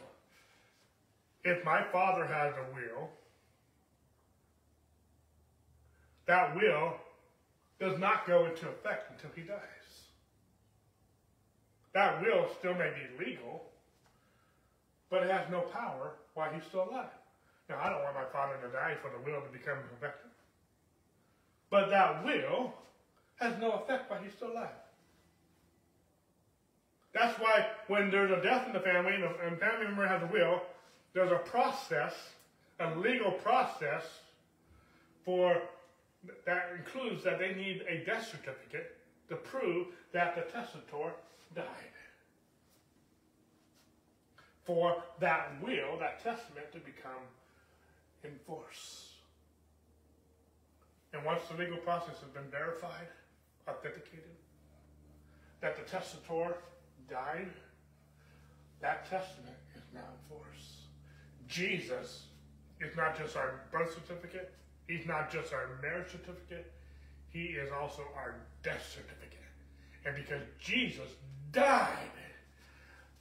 If my father has a will, that will does not go into effect until he dies. That will still may be legal, but it has no power while he's still alive. Now, I don't want my father to die for the will to become effective. But that will has no effect while he's still alive. That's why when there's a death in the family and a family member has a will, there's a process, a legal process for that includes that they need a death certificate to prove that the testator died. For that will, that testament to become in force. And once the legal process has been verified, authenticated, that the testator died, that testament is now in force. Jesus is not just our birth certificate, he's not just our marriage certificate, he is also our death certificate. And because Jesus died,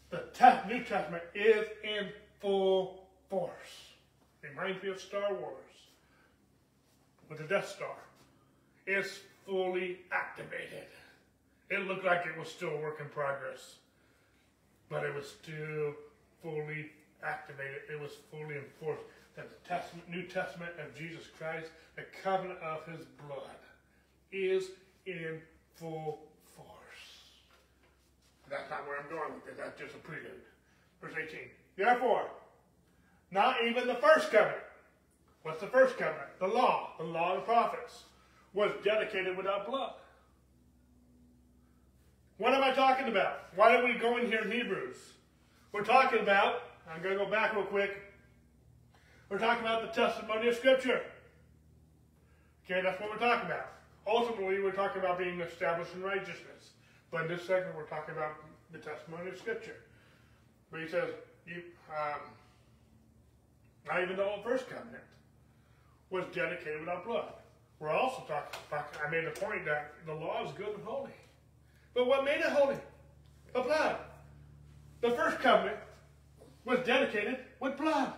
the New Testament is in full force. Reminds me of Star Wars with the Death Star. is fully activated. It looked like it was still a work in progress, but it was still fully activated. It was fully enforced. That the Testament, New Testament of Jesus Christ, the covenant of his blood, is in full force. that's not where I'm going with it. That's just a prelude. Verse 18. Therefore, not even the first covenant. What's the first covenant? The law, the law of the prophets, was dedicated without blood. What am I talking about? Why don't we go in here in Hebrews? We're talking about, I'm going to go back real quick. We're talking about the testimony of Scripture. Okay, that's what we're talking about. Ultimately, we're talking about being established in righteousness. But in this segment, we're talking about the testimony of Scripture. But he says, you, um, not even the old first covenant was dedicated without blood. We're also talking about, I made the point that the law is good and holy. But what made it holy? The blood. The first covenant was dedicated with blood.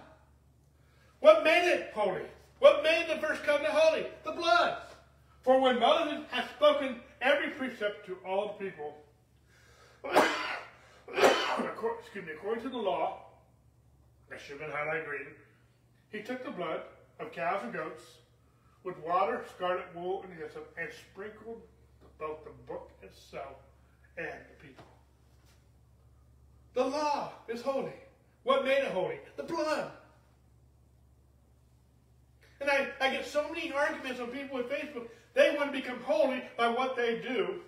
What made it holy? What made the first covenant holy? The blood. For when Moses has spoken every precept to all the people, excuse me, according to the law, that should have been highlighted green, he took the blood of cows and goats with water, scarlet wool, and hyssop, and sprinkled both the book itself and the people. The law is holy. What made it holy? The blood. And I, I get so many arguments on people with Facebook. They want to become holy by what they do,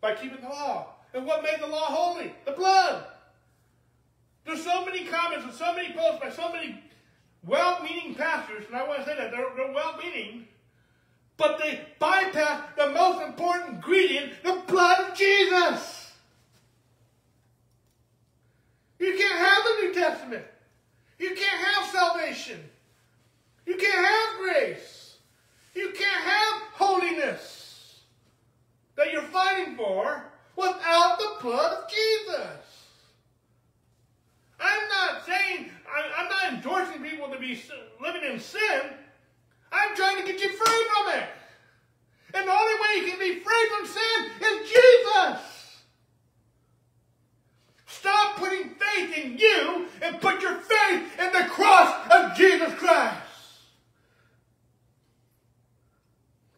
by keeping the law. And what made the law holy? The blood. There's so many comments and so many posts by so many well-meaning pastors, and I want to say that they're, they're well-meaning, but they bypass the most important ingredient, the blood of Jesus. You can't have the New Testament. You can't have salvation. You can't have grace. You can't have holiness that you're fighting for without the blood of Jesus. I'm not saying, I, am not endorsing people to be living in sin. I'm trying to get you free from it. And the only way you can be free from sin is Jesus. Stop putting faith in you and put your faith in the cross of Jesus Christ.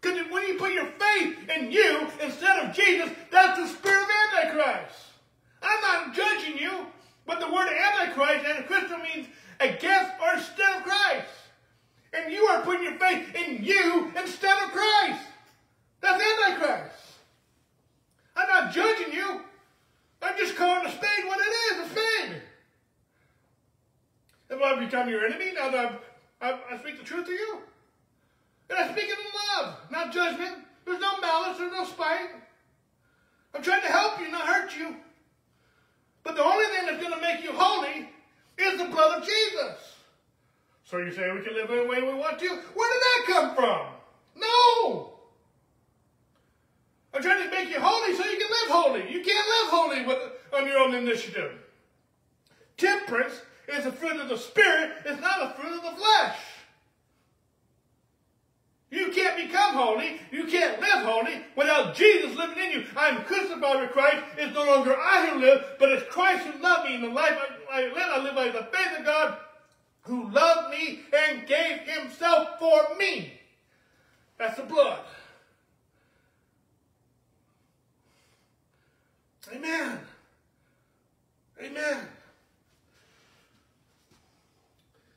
Because when you put your faith in you instead of Jesus, that's the spirit of Antichrist. Means against or instead of Christ. And you are putting your faith in you instead of Christ. That's Antichrist. I'm not judging you. I'm just calling a spade what it is, a spade. If I've become your enemy, now that I, I speak the truth to you. And I speak it in love, not judgment. There's no malice, there's no spite. I'm trying to help you, not hurt you. But the only thing that's going to make you holy is the blood of Jesus. So you say we can live any way we want to? Where did that come from? No! I'm trying to make you holy so you can live holy. You can't live holy with, on your own initiative. Temperance is a fruit of the Spirit, it's not a fruit of the flesh. You can't become holy. You can't live holy without Jesus living in you. I'm crucified with Christ. It's no longer I who live, but it's Christ who loved me. In the life I, I live, I live by the faith of God who loved me and gave himself for me. That's the blood. Amen. Amen.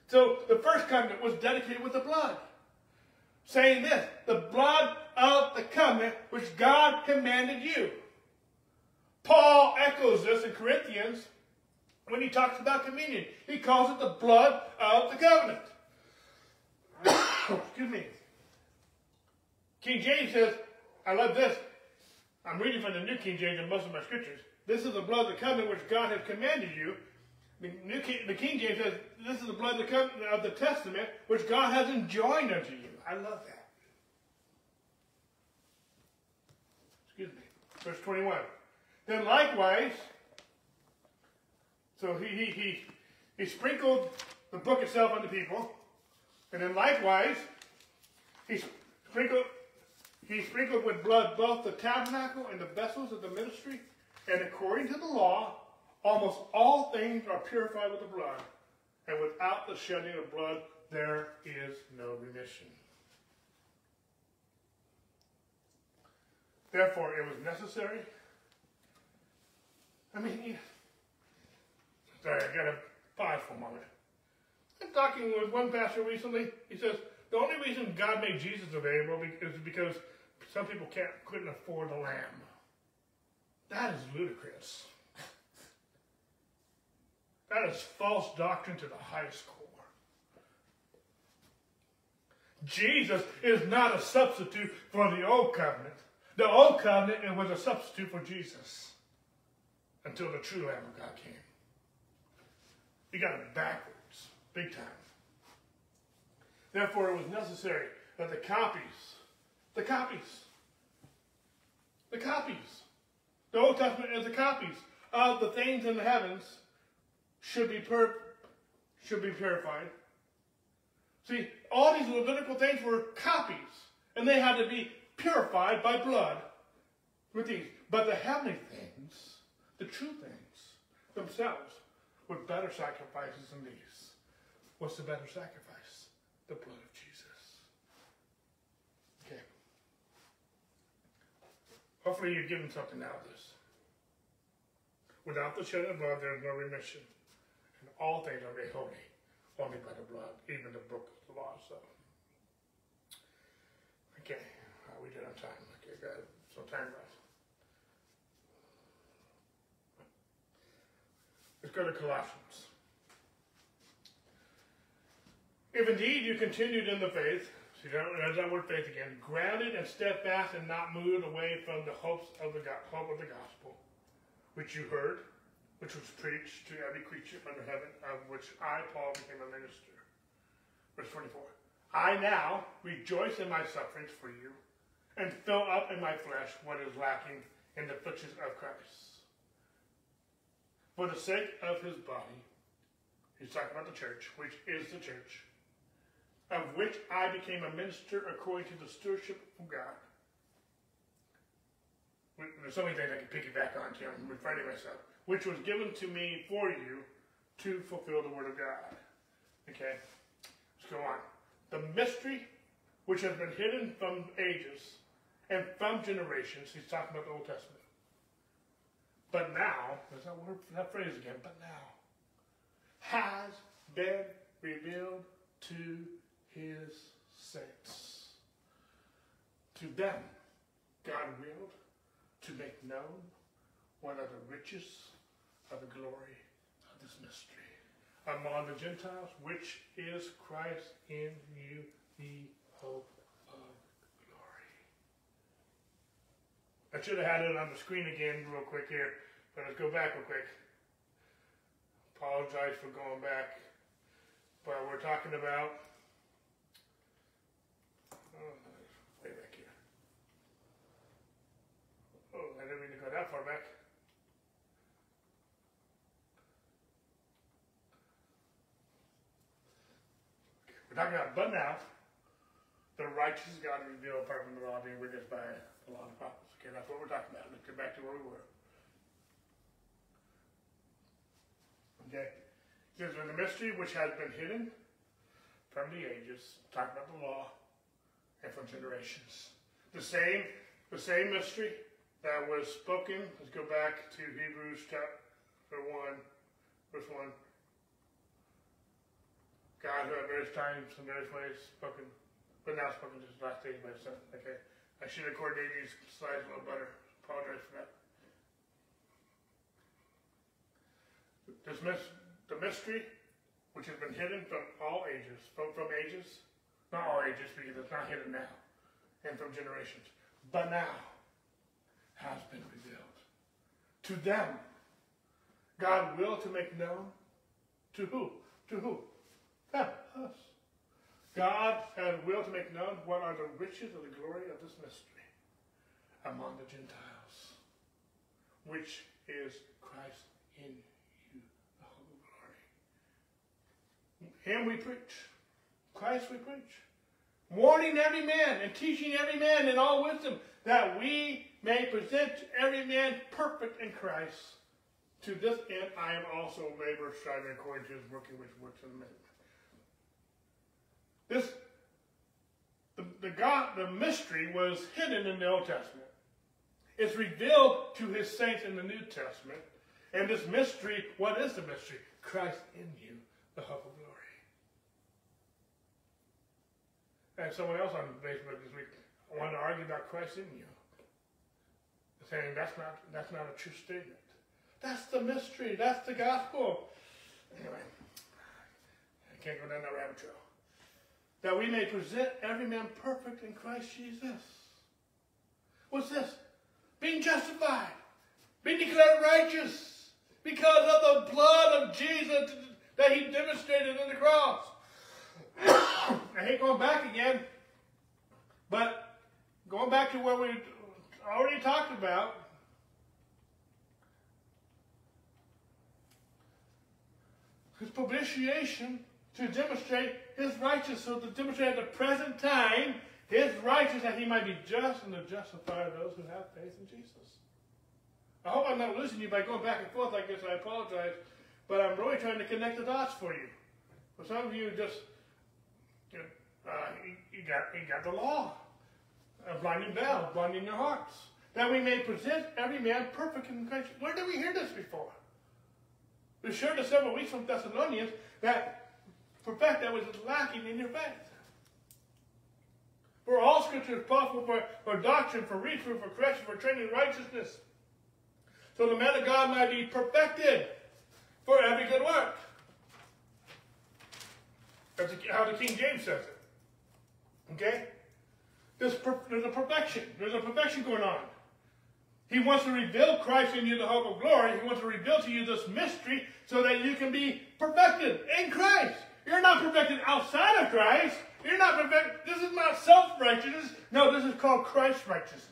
So the first covenant was dedicated with the blood. Saying this, the blood of the covenant which God commanded you. Paul echoes this in Corinthians when he talks about communion. He calls it the blood of the covenant. Excuse me. King James says, I love this. I'm reading from the New King James in most of my scriptures. This is the blood of the covenant which God has commanded you. The, New King, the King James says, This is the blood of the, covenant, of the testament which God has enjoined unto you. I love that. Excuse me. Verse 21. Then likewise, so he, he, he, he sprinkled the book itself on the people. And then likewise, he sprinkled, he sprinkled with blood both the tabernacle and the vessels of the ministry. And according to the law, almost all things are purified with the blood. And without the shedding of blood, there is no remission. Therefore, it was necessary. I mean, sorry, I got to pause for a moment. I'm talking with one pastor recently. He says the only reason God made Jesus available is because some people can't couldn't afford the lamb. That is ludicrous. That is false doctrine to the highest core. Jesus is not a substitute for the old covenant. The old covenant was a substitute for Jesus until the true Lamb of God came. You got it backwards, big time. Therefore, it was necessary that the copies, the copies, the copies, the Old Testament is the copies of the things in the heavens should be pur- should be purified. See, all these Levitical things were copies, and they had to be purified by blood with these. But the heavenly things, the true things themselves, were better sacrifices than these. What's the better sacrifice? The blood of Jesus. Okay. Hopefully you're getting something out of this. Without the shed of blood, there is no remission. And all things are made holy only by the blood, even the book of the law. So, okay uh, we did on time. Okay, good. So time left. Let's go to Colossians. If indeed you continued in the faith, see there's that word faith again, grounded and steadfast and not moved away from the hopes of the hope of the gospel, which you heard, which was preached to every creature under heaven, of which I, Paul, became a minister. Verse 24. I now rejoice in my sufferings for you and fill up in my flesh what is lacking in the afflictions of Christ. For the sake of his body, he's talking about the church, which is the church, of which I became a minister according to the stewardship of God. There's so many things I can piggyback on to. I'm referring to myself. Which was given to me for you to fulfill the word of God. Okay? Let's go on. The mystery which has been hidden from ages and from generations, he's talking about the Old Testament, but now, there's that word, that phrase again, but now, has been revealed to his saints. To them, God willed to make known one of the riches of the glory of this mystery among the Gentiles, which is Christ in you, the hope of glory. I should have had it on the screen again real quick here, but let's go back real quick. Apologize for going back, but we're talking about oh, way back here. Oh, I didn't mean to go that far back. We're talking about, but now, the righteous God revealed apart from the law being witnessed by the law and the prophets. Okay, that's what we're talking about. Let's get back to where we were. Okay. It says, in the mystery which has been hidden from the ages, talking about the law, and for generations. The same, the same mystery that was spoken, let's go back to Hebrews chapter 1, verse 1. God who at various times and various ways spoken, but now spoken just last days by his son. Okay. I should have coordinated these slides a little better. Apologize for that. This the mystery, which has been hidden from all ages, from, from ages, not all ages because it's not hidden now, and from generations, but now has been revealed. To them, God will to make known to who? To who? Them, us. God has will to make known what are the riches of the glory of this mystery among the Gentiles, which is Christ in you, the hope of glory. Him we preach. Christ we preach. Warning every man and teaching every man in all wisdom, that we may present every man perfect in Christ. To this end I am also a laborer striving according to his working which works in me. This, the, the God, the mystery was hidden in the Old Testament. It's revealed to his saints in the New Testament. And this mystery, what is the mystery? Christ in you, the hope of glory. And someone else on Facebook this week wanted to argue about Christ in you. Saying that's not that's not a true statement. That's the mystery. That's the gospel. Anyway, I can't go down that rabbit trail that we may present every man perfect in Christ Jesus. What's this? Being justified, being declared righteous because of the blood of Jesus that he demonstrated in the cross. I hate going back again, but going back to what we already talked about, his propitiation to demonstrate his righteousness, so to demonstrate at the present time his righteousness that he might be just and to justify those who have faith in Jesus. I hope I'm not losing you by going back and forth like this. I apologize, but I'm really trying to connect the dots for you. For some of you, just uh, you got got the law, a blinding bell, blinding your hearts, that we may present every man perfect in Christ. Where did we hear this before? We shared this several weeks from Thessalonians that perfect that was lacking in your faith. For all scripture is possible for, for doctrine, for reproof, for correction, for training in righteousness. So the man of God might be perfected for every good work. That's how the King James says it. Okay? There's, per, there's a perfection. There's a perfection going on. He wants to reveal Christ in you, the hope of glory. He wants to reveal to you this mystery so that you can be perfected in Christ. You're not perfected outside of Christ. You're not perfected. This is not self-righteousness. No, this is called Christ righteousness.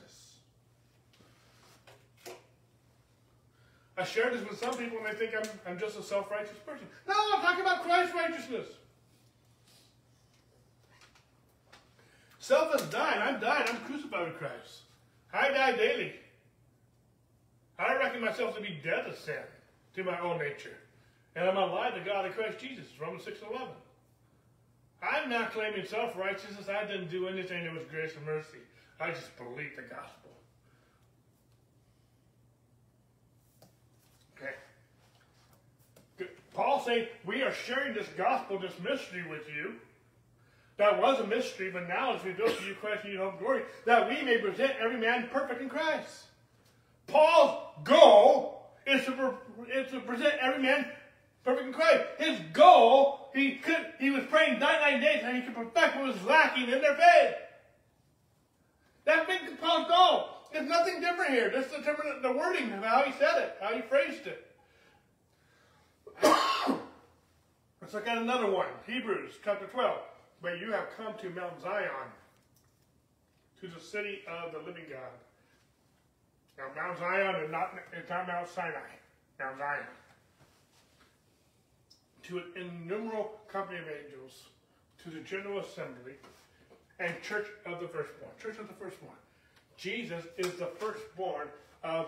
I share this with some people and they think I'm, I'm just a self-righteous person. No, I'm talking about Christ righteousness. Self has died. I'm dying. I'm crucified with Christ. I die daily. I reckon myself to be dead to sin, to my own nature. And I'm alive to God in Christ Jesus, Romans 6 11. I'm not claiming self righteousness. I didn't do anything that was grace and mercy. I just believe the gospel. Okay. Good. Paul says, We are sharing this gospel, this mystery with you. That was a mystery, but now as we go to you, Christ, in your hope glory, that we may present every man perfect in Christ. Paul's goal is to, is to present every man perfect in Christ. His goal, he could, he was praying 99 days and he could perfect what was lacking in their faith. That's Paul's goal. There's nothing different here. Just the, the wording of how he said it, how he phrased it. Let's look at another one. Hebrews chapter 12. But you have come to Mount Zion, to the city of the living God. Now, Mount Zion is not, it's not Mount Sinai. Mount Zion. To an innumerable company of angels, to the general assembly, and church of the firstborn. Church of the firstborn. Jesus is the firstborn of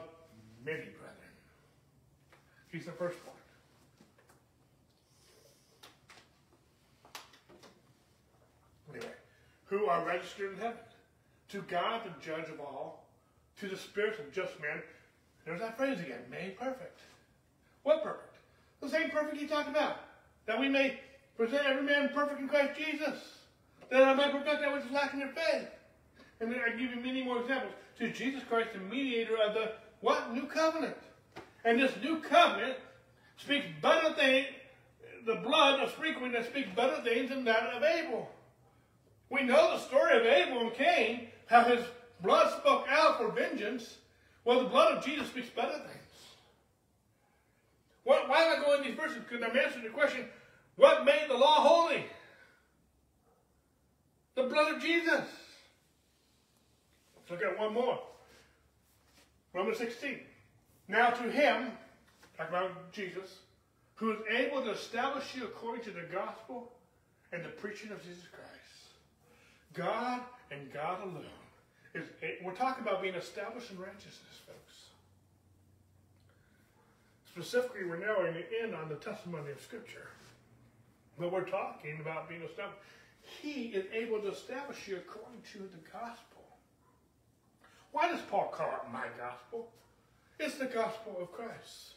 many brethren. He's the firstborn. Anyway, are registered in heaven. To God, the judge of all, to the spirits of just men. There's that phrase again, made perfect. What perfect? The same perfect he talked about. That we may present every man perfect in Christ Jesus. That I might perfect that which is lacking in faith. And I give you many more examples. To Jesus Christ, the mediator of the what? New covenant. And this new covenant speaks better things, the blood of sprinkling that speaks better things than that of Abel. We know the story of Abel and Cain, how his blood spoke out for vengeance. Well, the blood of Jesus speaks better things. What, why am I going these verses? Because I'm answering the question, what made the law holy? The blood of Jesus. Let's look at one more. Romans 16. Now to him, talk about Jesus, who is able to establish you according to the gospel and the preaching of Jesus Christ. God and God alone. Is, eh, we're talking about being established in righteousness, folks. Specifically, we're narrowing it in on the testimony of Scripture. But we're talking about being established. He is able to establish you according to the gospel. Why does Paul call it my gospel? It's the gospel of Christ.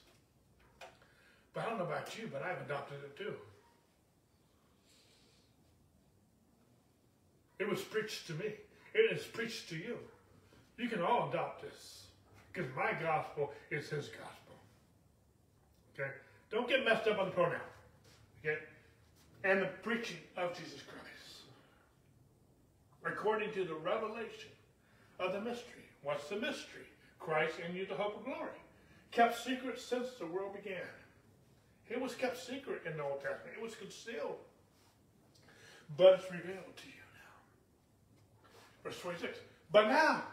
But I don't know about you, but I've adopted it too. It was preached to me. It is preached to you. You can all adopt this because my gospel is his gospel. Okay? Don't get messed up on the pronoun. Okay? And the preaching of Jesus Christ. According to the revelation of the mystery. What's the mystery? Christ in you, the hope of glory. Kept secret since the world began. It was kept secret in the Old Testament. It was concealed. But it's revealed to you. Verse 26. But now,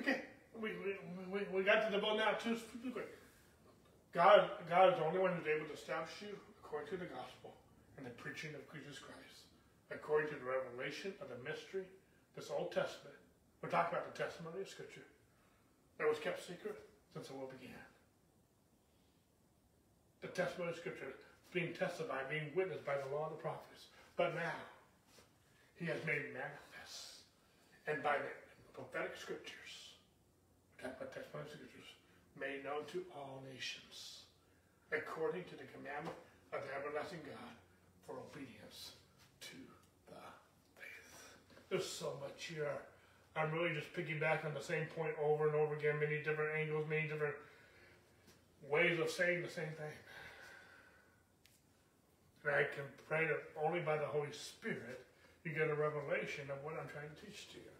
okay, we, we, we got to the boat now too, too quick. God, God is the only one who's able to establish you according to the gospel and the preaching of Jesus Christ, according to the revelation of the mystery, this Old Testament. We're talking about the testimony of Scripture that was kept secret since the world began. The testimony of Scripture being testified, being witnessed by the law and the prophets. But now, He has made manifest and by the prophetic scriptures, testimony scriptures, made known to all nations, according to the commandment of the everlasting God, for obedience to the faith. There's so much here. I'm really just piggybacking on the same point over and over again, many different angles, many different ways of saying the same thing. And I can pray that only by the Holy Spirit you get a revelation of what I'm trying to teach to you.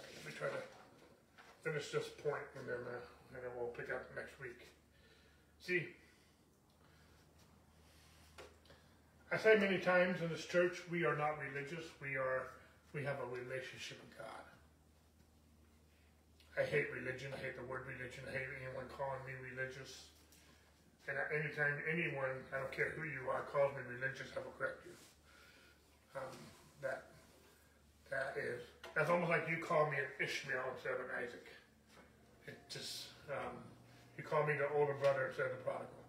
Let me try to finish this point and then, uh, and then we'll pick up next week. See, I say many times in this church, we are not religious. We are, we have a relationship with God. I hate religion. I hate the word religion. I hate anyone calling me religious. And anytime anyone, I don't care who you are, calls me religious, I will correct you. Um, that that is that's almost like you call me an Ishmael instead of an Isaac. It just, um, you call me the older brother instead of the prodigal.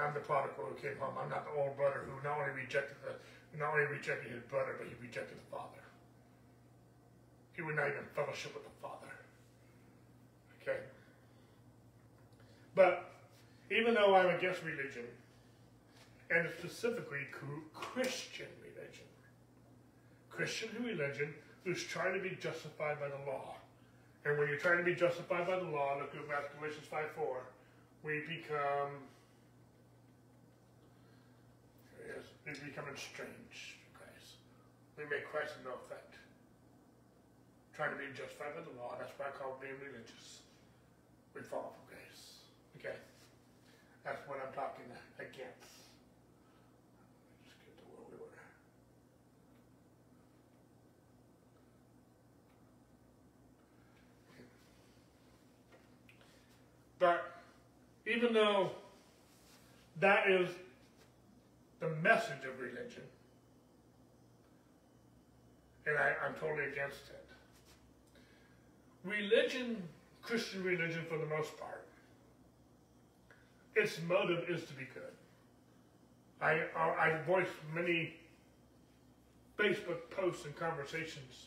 I'm the prodigal who came home. I'm not the old brother who not only rejected the, not only rejected his brother, but he rejected the father. He would not even fellowship with the father. Okay. But even though I'm against religion, and specifically Christian religion, Christian religion who's trying to be justified by the law. And when you're trying to be justified by the law, look at Galatians 5 4, we become yes, we become estranged Christ. We make Christ of no effect. Trying to be justified by the law, that's why I call being religious. We fall from grace. Okay? That's what I'm talking against. But even though that is the message of religion. And I, I'm totally against it. Religion, Christian religion for the most part, its motive is to be good. I, uh, I voiced many Facebook posts and conversations,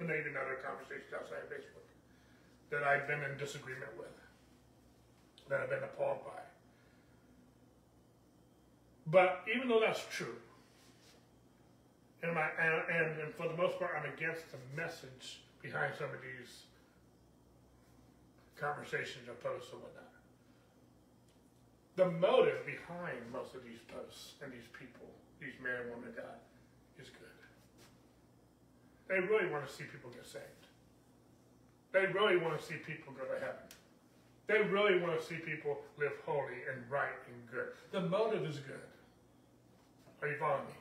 and maybe other conversations outside of Facebook, that I've been in disagreement with, that I've been appalled by. But even though that's true, and, my, and, and, for the most part, I'm against the message behind some of these conversations or posts or whatnot. The motive behind most of these posts and these people, these men and women of God, is good. They really want to see people get saved. They really want to see people go to heaven. They really want to see people live holy and right and good. The motive is good. Are you following me?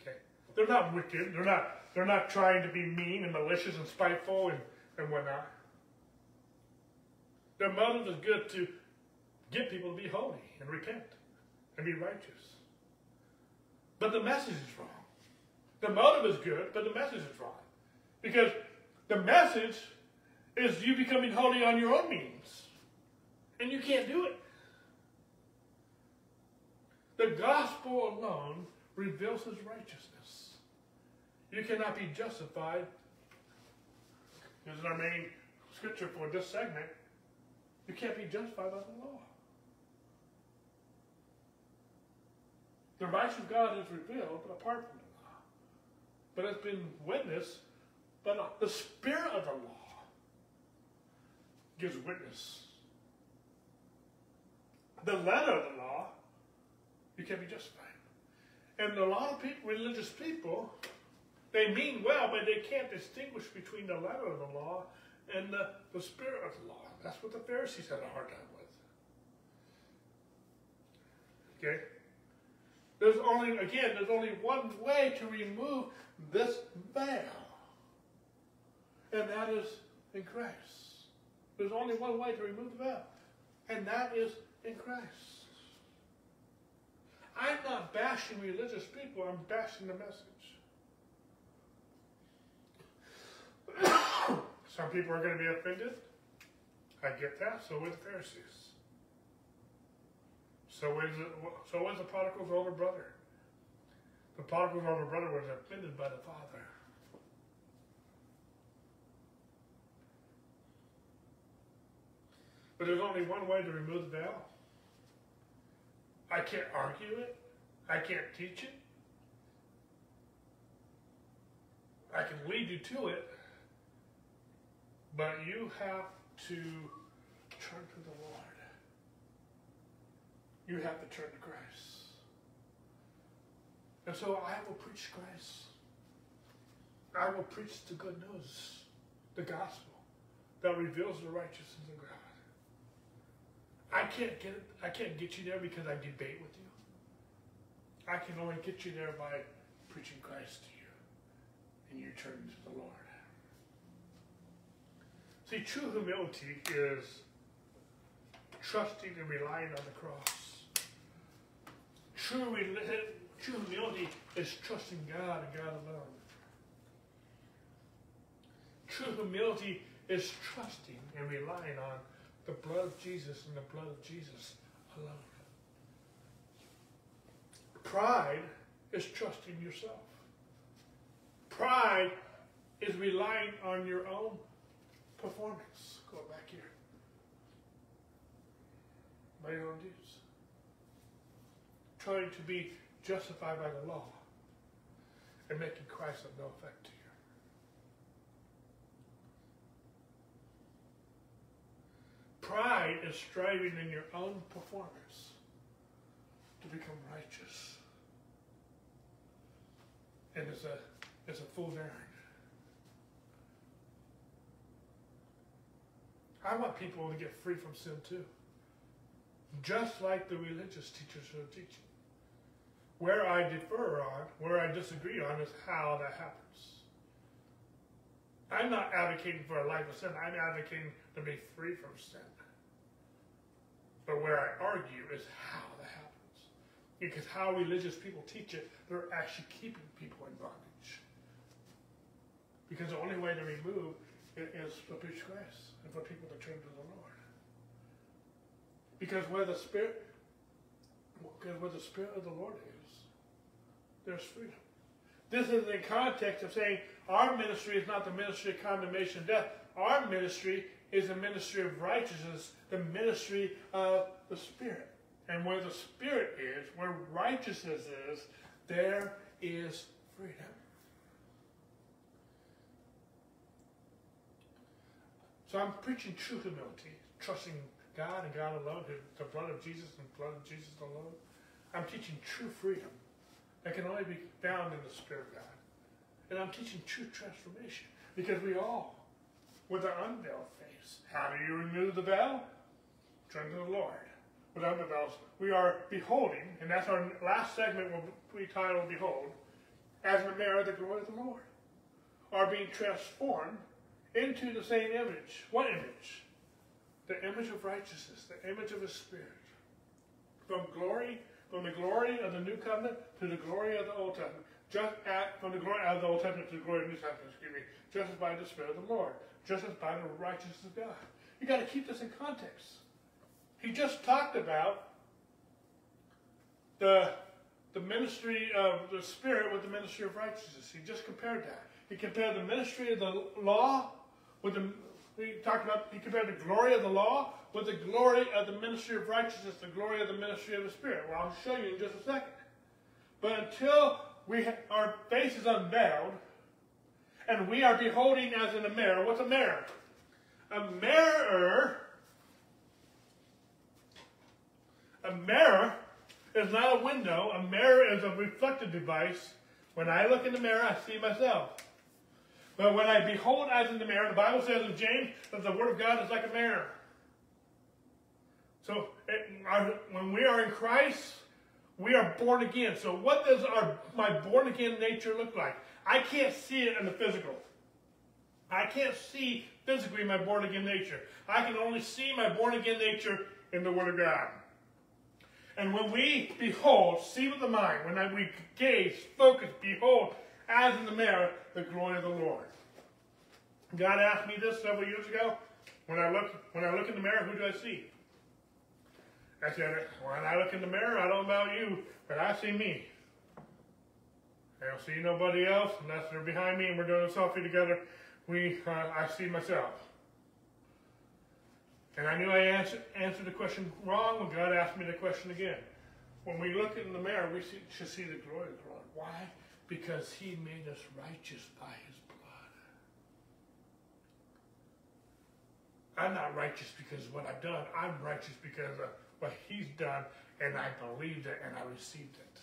Okay. They're not wicked. They're not, they're not trying to be mean and malicious and spiteful and, and whatnot. Their motive is good to get people to be holy and repent and be righteous. But the message is wrong. The motive is good, but the message is wrong. Because the message is you becoming holy on your own means. And you can't do it. The gospel alone reveals his righteousness. You cannot be justified. This is our main scripture for this segment. You can't be justified by the law. The righteousness of God is revealed but apart from the law. But it's been witnessed, but the spirit of the law gives witness. The letter of the law you can't be justified. And a lot of people, religious people, they mean well, but they can't distinguish between the letter of the law and the, the spirit of the law. That's what the Pharisees had a hard time with. Okay? There's only, again, there's only one way to remove this veil. And that is in Christ. There's only one way to remove the veil. And that is in Christ. I'm not bashing religious people, I'm bashing the message. Some people are going to be offended. I get that. So were the Pharisees. So was, so was the prodigal's older brother. The prodigal's older brother was offended by the father. But there's only one way to remove the veil. I can't argue it. I can't teach it. I can lead you to it. But you have to turn to the Lord. You have to turn to Christ. And so I will preach Christ. I will preach the good news, the gospel that reveals the righteousness of God. I can't get I can't get you there because I debate with you. I can only get you there by preaching Christ to you and you turn to the Lord. See, true humility is trusting and relying on the cross. True, true humility is trusting God and God alone. True humility is trusting and relying on the blood of Jesus and the blood of Jesus alone. Pride is trusting yourself. Pride is relying on your own performance. Go back here. my own deeds. Trying to be justified by the law and making Christ of no effect to you. Pride is striving in your own performance to become righteous. And it's a, it's a fool's errand. I want people to get free from sin too. Just like the religious teachers are teaching. Where I defer on, where I disagree on, is how that happens. I'm not advocating for a life of sin. I'm advocating to be free from sin. But where I argue is how that happens. Because how religious people teach it, they're actually keeping people in bondage. Because the only way to remove it is to preach Christ and for people to turn to the Lord. Because where the Spirit, because where the Spirit of the Lord is, there's freedom. This is in the context of saying our ministry is not the ministry of condemnation and death. Our ministry is the ministry of righteousness, the ministry of the Spirit. And where the Spirit is, where righteousness is, there is freedom. So I'm preaching true humility, trusting God and God alone, the blood of Jesus and blood of Jesus alone. I'm teaching true freedom that can only be found in the Spirit of God. And I'm teaching true transformation because we all, with our unveiled face, how do you remove the veil? Turn to the Lord. Without the veils, we are beholding, and that's our last segment We'll be titled Behold, as in a mirror the glory of the Lord, are being transformed into the same image. What image? The image of righteousness, the image of the Spirit. From glory, from the glory of the new covenant to the glory of the old testament. Just at, from the glory of the old testament to the glory of the new testament, excuse me, just as by the Spirit of the Lord, just as by the righteousness of God. You got to keep this in context. He just talked about the the ministry of the Spirit with the ministry of righteousness. He just compared that. He compared the ministry of the law with the he talked about he compared the glory of the law with the glory of the ministry of righteousness, the glory of the ministry of the Spirit. Well, I'll show you in just a second. But until we our face is unveiled and we are beholding as in a mirror, what's a mirror? A mirror, a mirror is not a window. A mirror is a reflective device. When I look in the mirror, I see myself. But when I behold as in the mirror, the Bible says in James that the Word of God is like a mirror. So it, our, when we are in Christ, we are born again. So what does our my born again nature look like? I can't see it in the physical. I can't see physically my born again nature. I can only see my born again nature in the Word of God. And when we behold, see with the mind, when we gaze, focus, behold, as in the mirror, the glory of the Lord. God asked me this several years ago. When I look, when I look in the mirror, who do I see? I said, when I look in the mirror, I don't know about you, but I see me. I don't see nobody else unless they're behind me and we're doing a selfie together. We, uh, I see myself. And I knew I answered, answered the question wrong when God asked me the question again. When we look in the mirror, we see, should see the glory of the Lord. Why? Because he made us righteous by his blood. I'm not righteous because of what I've done. I'm righteous because of what he's done, and I believed it and I received it.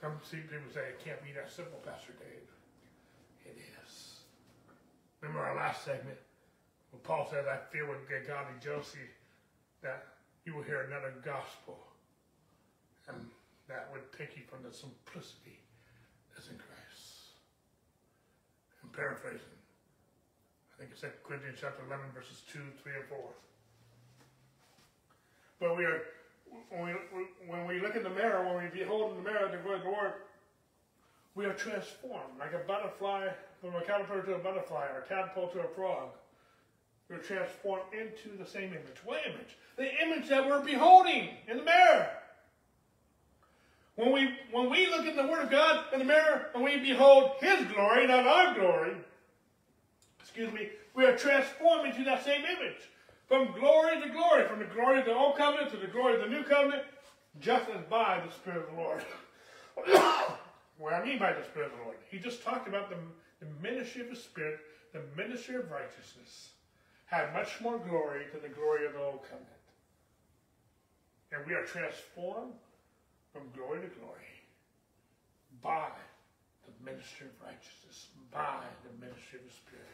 Some people say it can't be that simple, Pastor Dave. It is. Remember our last segment when Paul said, I fear with godly jealousy that you will hear another gospel. And that would take you from the simplicity that's in Christ. I'm paraphrasing. I think it's 2 Corinthians chapter 11, verses 2, 3, and 4. But we are, when we, when we look in the mirror, when we behold in the mirror the glory of the Lord, we are transformed like a butterfly, from a caterpillar to a butterfly, or a tadpole to a frog. We're transformed into the same image. What image? The image that we're beholding in the mirror. When we, when we look in the Word of God in the mirror and we behold His glory, not our glory, excuse me, we are transformed into that same image. from glory to glory, from the glory of the old covenant to the glory of the new covenant, just as by the Spirit of the Lord. what I mean by the Spirit of the Lord, he just talked about the, the ministry of the Spirit, the ministry of righteousness, had much more glory than the glory of the old covenant. And we are transformed from glory to glory by the ministry of righteousness, by the ministry of the Spirit.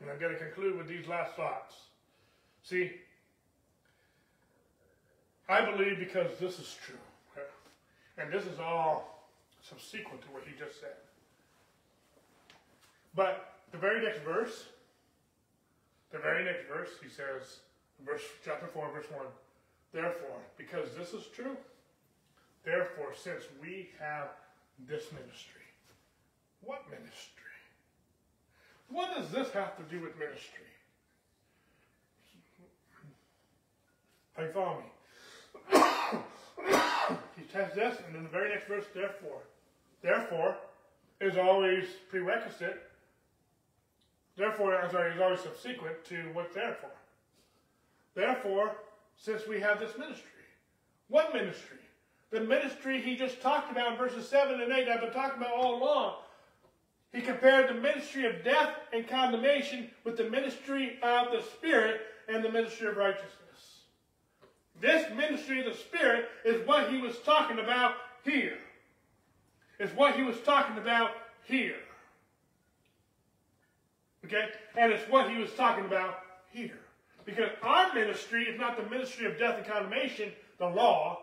And I'm going to conclude with these last thoughts. See, I believe because this is true, and this is all subsequent to what he just said. But the very next verse, the very next verse, he says, verse chapter 4, verse 1, Therefore, because this is true, therefore, since we have this ministry, what ministry? What does this have to do with ministry? Are you follow me? he says this, and in the very next verse, therefore. Therefore is always prerequisite. Therefore, I'm sorry, is always subsequent to what therefore. Therefore, since we have this ministry. What ministry? The ministry he just talked about in verses 7 and 8, I've been talking about all along. He compared the ministry of death and condemnation with the ministry of the Spirit and the ministry of righteousness. This ministry of the Spirit is what he was talking about here. Is what he was talking about here. Okay? And it's what he was talking about here. Because our ministry is not the ministry of death and condemnation, the law.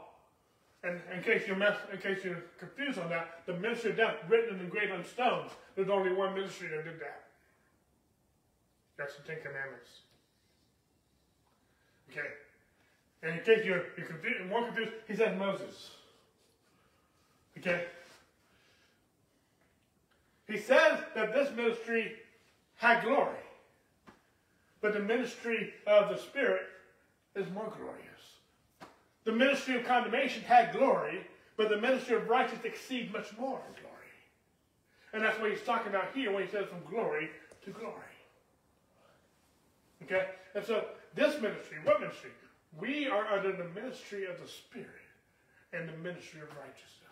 And in case you're mess, in case you're confused on that, the ministry of death written and engraved on stones. There's only one ministry that did that. That's the Ten Commandments. Okay. And in case you're, you're confused, more confused, he said Moses. Okay. He says that this ministry had glory. But the ministry of the Spirit is more glorious. The ministry of condemnation had glory, but the ministry of righteousness exceeds much more in glory. And that's what he's talking about here when he says from glory to glory. Okay? And so this ministry, what ministry? We are under the ministry of the Spirit and the ministry of righteousness.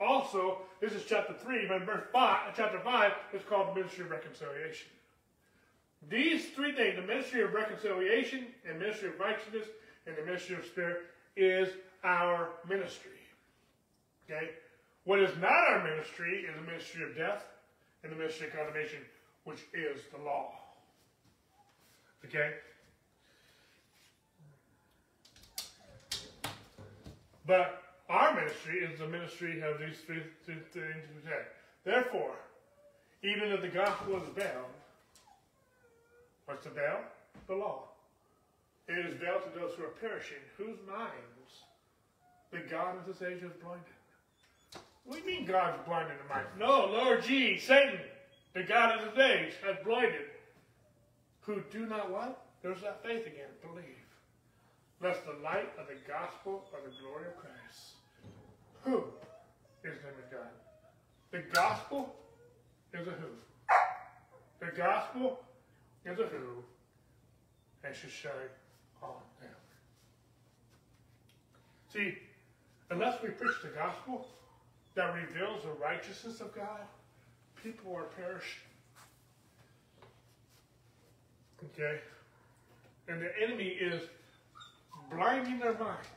Also, this is chapter 3, but verse 5, chapter 5 is called the ministry of reconciliation. These three things, the ministry of reconciliation and ministry of righteousness and the ministry of spirit, is our ministry. Okay? What is not our ministry is the ministry of death and the ministry of condemnation, which is the law. Okay? But our ministry is the ministry of these three, three things we said. Therefore, even if the gospel is bound, What's the bound? The law. It is bound to those who are perishing, whose minds the God of this age has blinded. You mean God's blinded the mind? No, Lord G, Satan, the God of this age, has blinded. Who do not what? There's that faith again, believe. Lest the light of the gospel of the glory of Christ. Who is the name of God? The gospel is a who. The gospel is a who and should shine on them. See, unless we preach the gospel that reveals the righteousness of God, people are perishing. Okay? And the enemy is blinding their minds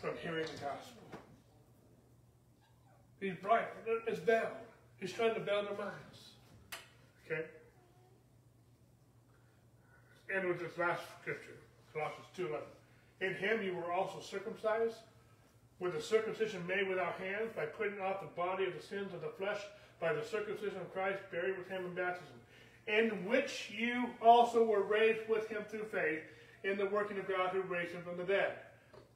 from hearing the gospel. He's bright. It's bound. He's trying to bound their minds. Okay? end with this last scripture, Colossians 2.11. In him you were also circumcised, with the circumcision made without hands, by putting off the body of the sins of the flesh, by the circumcision of Christ, buried with him in baptism, in which you also were raised with him through faith, in the working of God who raised him from the dead.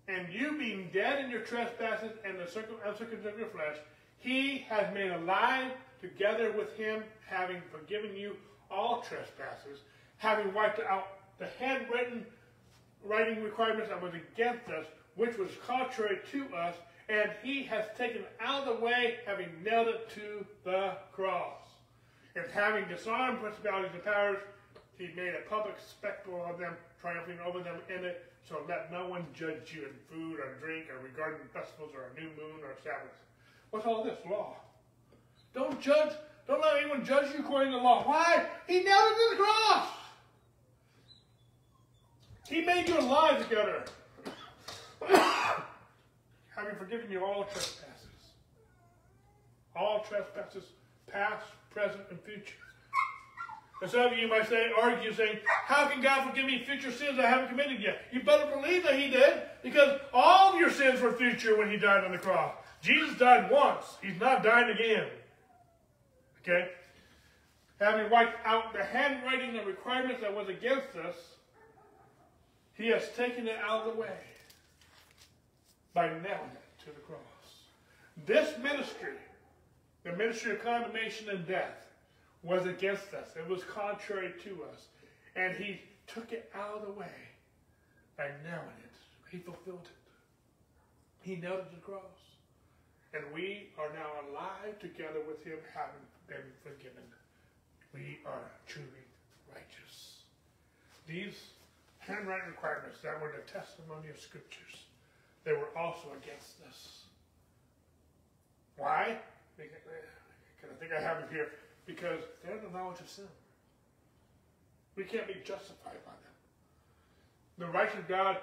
And you being dead in your trespasses and the uncircumcision of your flesh, he has made alive together with him, having forgiven you all trespasses, having wiped out the handwritten writing requirements that was against us, which was contrary to us, And he has taken out of the way, having nailed it to the cross. And having disarmed principalities and powers, he made a public spectacle of them, triumphing over them in it. So let no one judge you in food or drink or regarding festivals or a new moon or Sabbath. What's all this? Law. Don't judge. Don't let anyone judge you according to law. Why? He nailed it to the cross. He made you alive together. Having forgiven you all trespasses. All trespasses, past, present, and future. And some of you might say, argue, saying, How can God forgive me future sins I haven't committed yet? You better believe that He did, because all of your sins were future when He died on the cross. Jesus died once, He's not dying again. Okay? Having wiped out the handwriting and requirements that was against us, He has taken it out of the way by nailing it to the cross. This ministry, the ministry of condemnation and death, was against us. It was contrary to us. And he took it out of the way by nailing it. He fulfilled it. He nailed it to the cross. And we are now alive together with him, having been forgiven. We are truly righteous. These handwriting requirements that were the testimony of scriptures, they were also against us. Why? Because eh, I think I have it here because they're the knowledge of sin. We can't be justified by them. The righteous God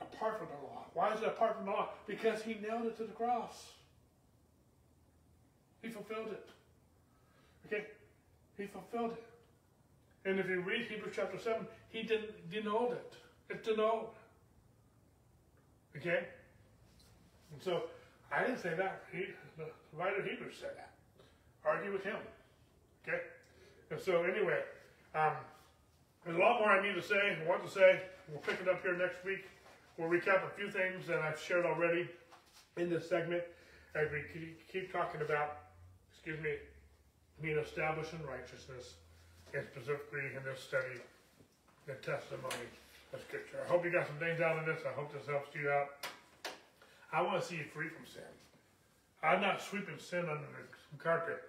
apart from the law. Why is it apart from the law? Because he nailed it to the cross. He fulfilled it. Okay? He fulfilled it. And if you read Hebrews chapter 7, he didn't denode it. It's denode. Okay? And so, I didn't say that. He, the writer of Hebrews said that. Argue with him. Okay? And so anyway, um, there's a lot more I need to say want to say. We'll pick it up here next week. We'll recap a few things that I've shared already in this segment as we keep talking about, excuse me, being established in righteousness, and specifically in this study, the testimony of Scripture. I hope you got some things out of this. I hope this helps you out. I want to see you free from sin. I'm not sweeping sin under the carpet.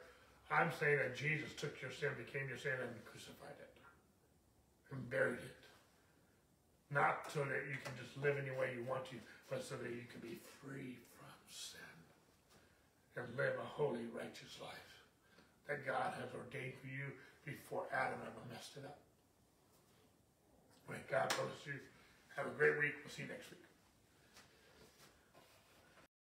I'm saying that Jesus took your sin, became your sin, and crucified it and buried it. Not so that you can just live any way you want to, but so that you can be free from sin and live a holy, righteous life that God has ordained for you before Adam ever messed it up. May God bless you. Have a great week. We'll see you next week.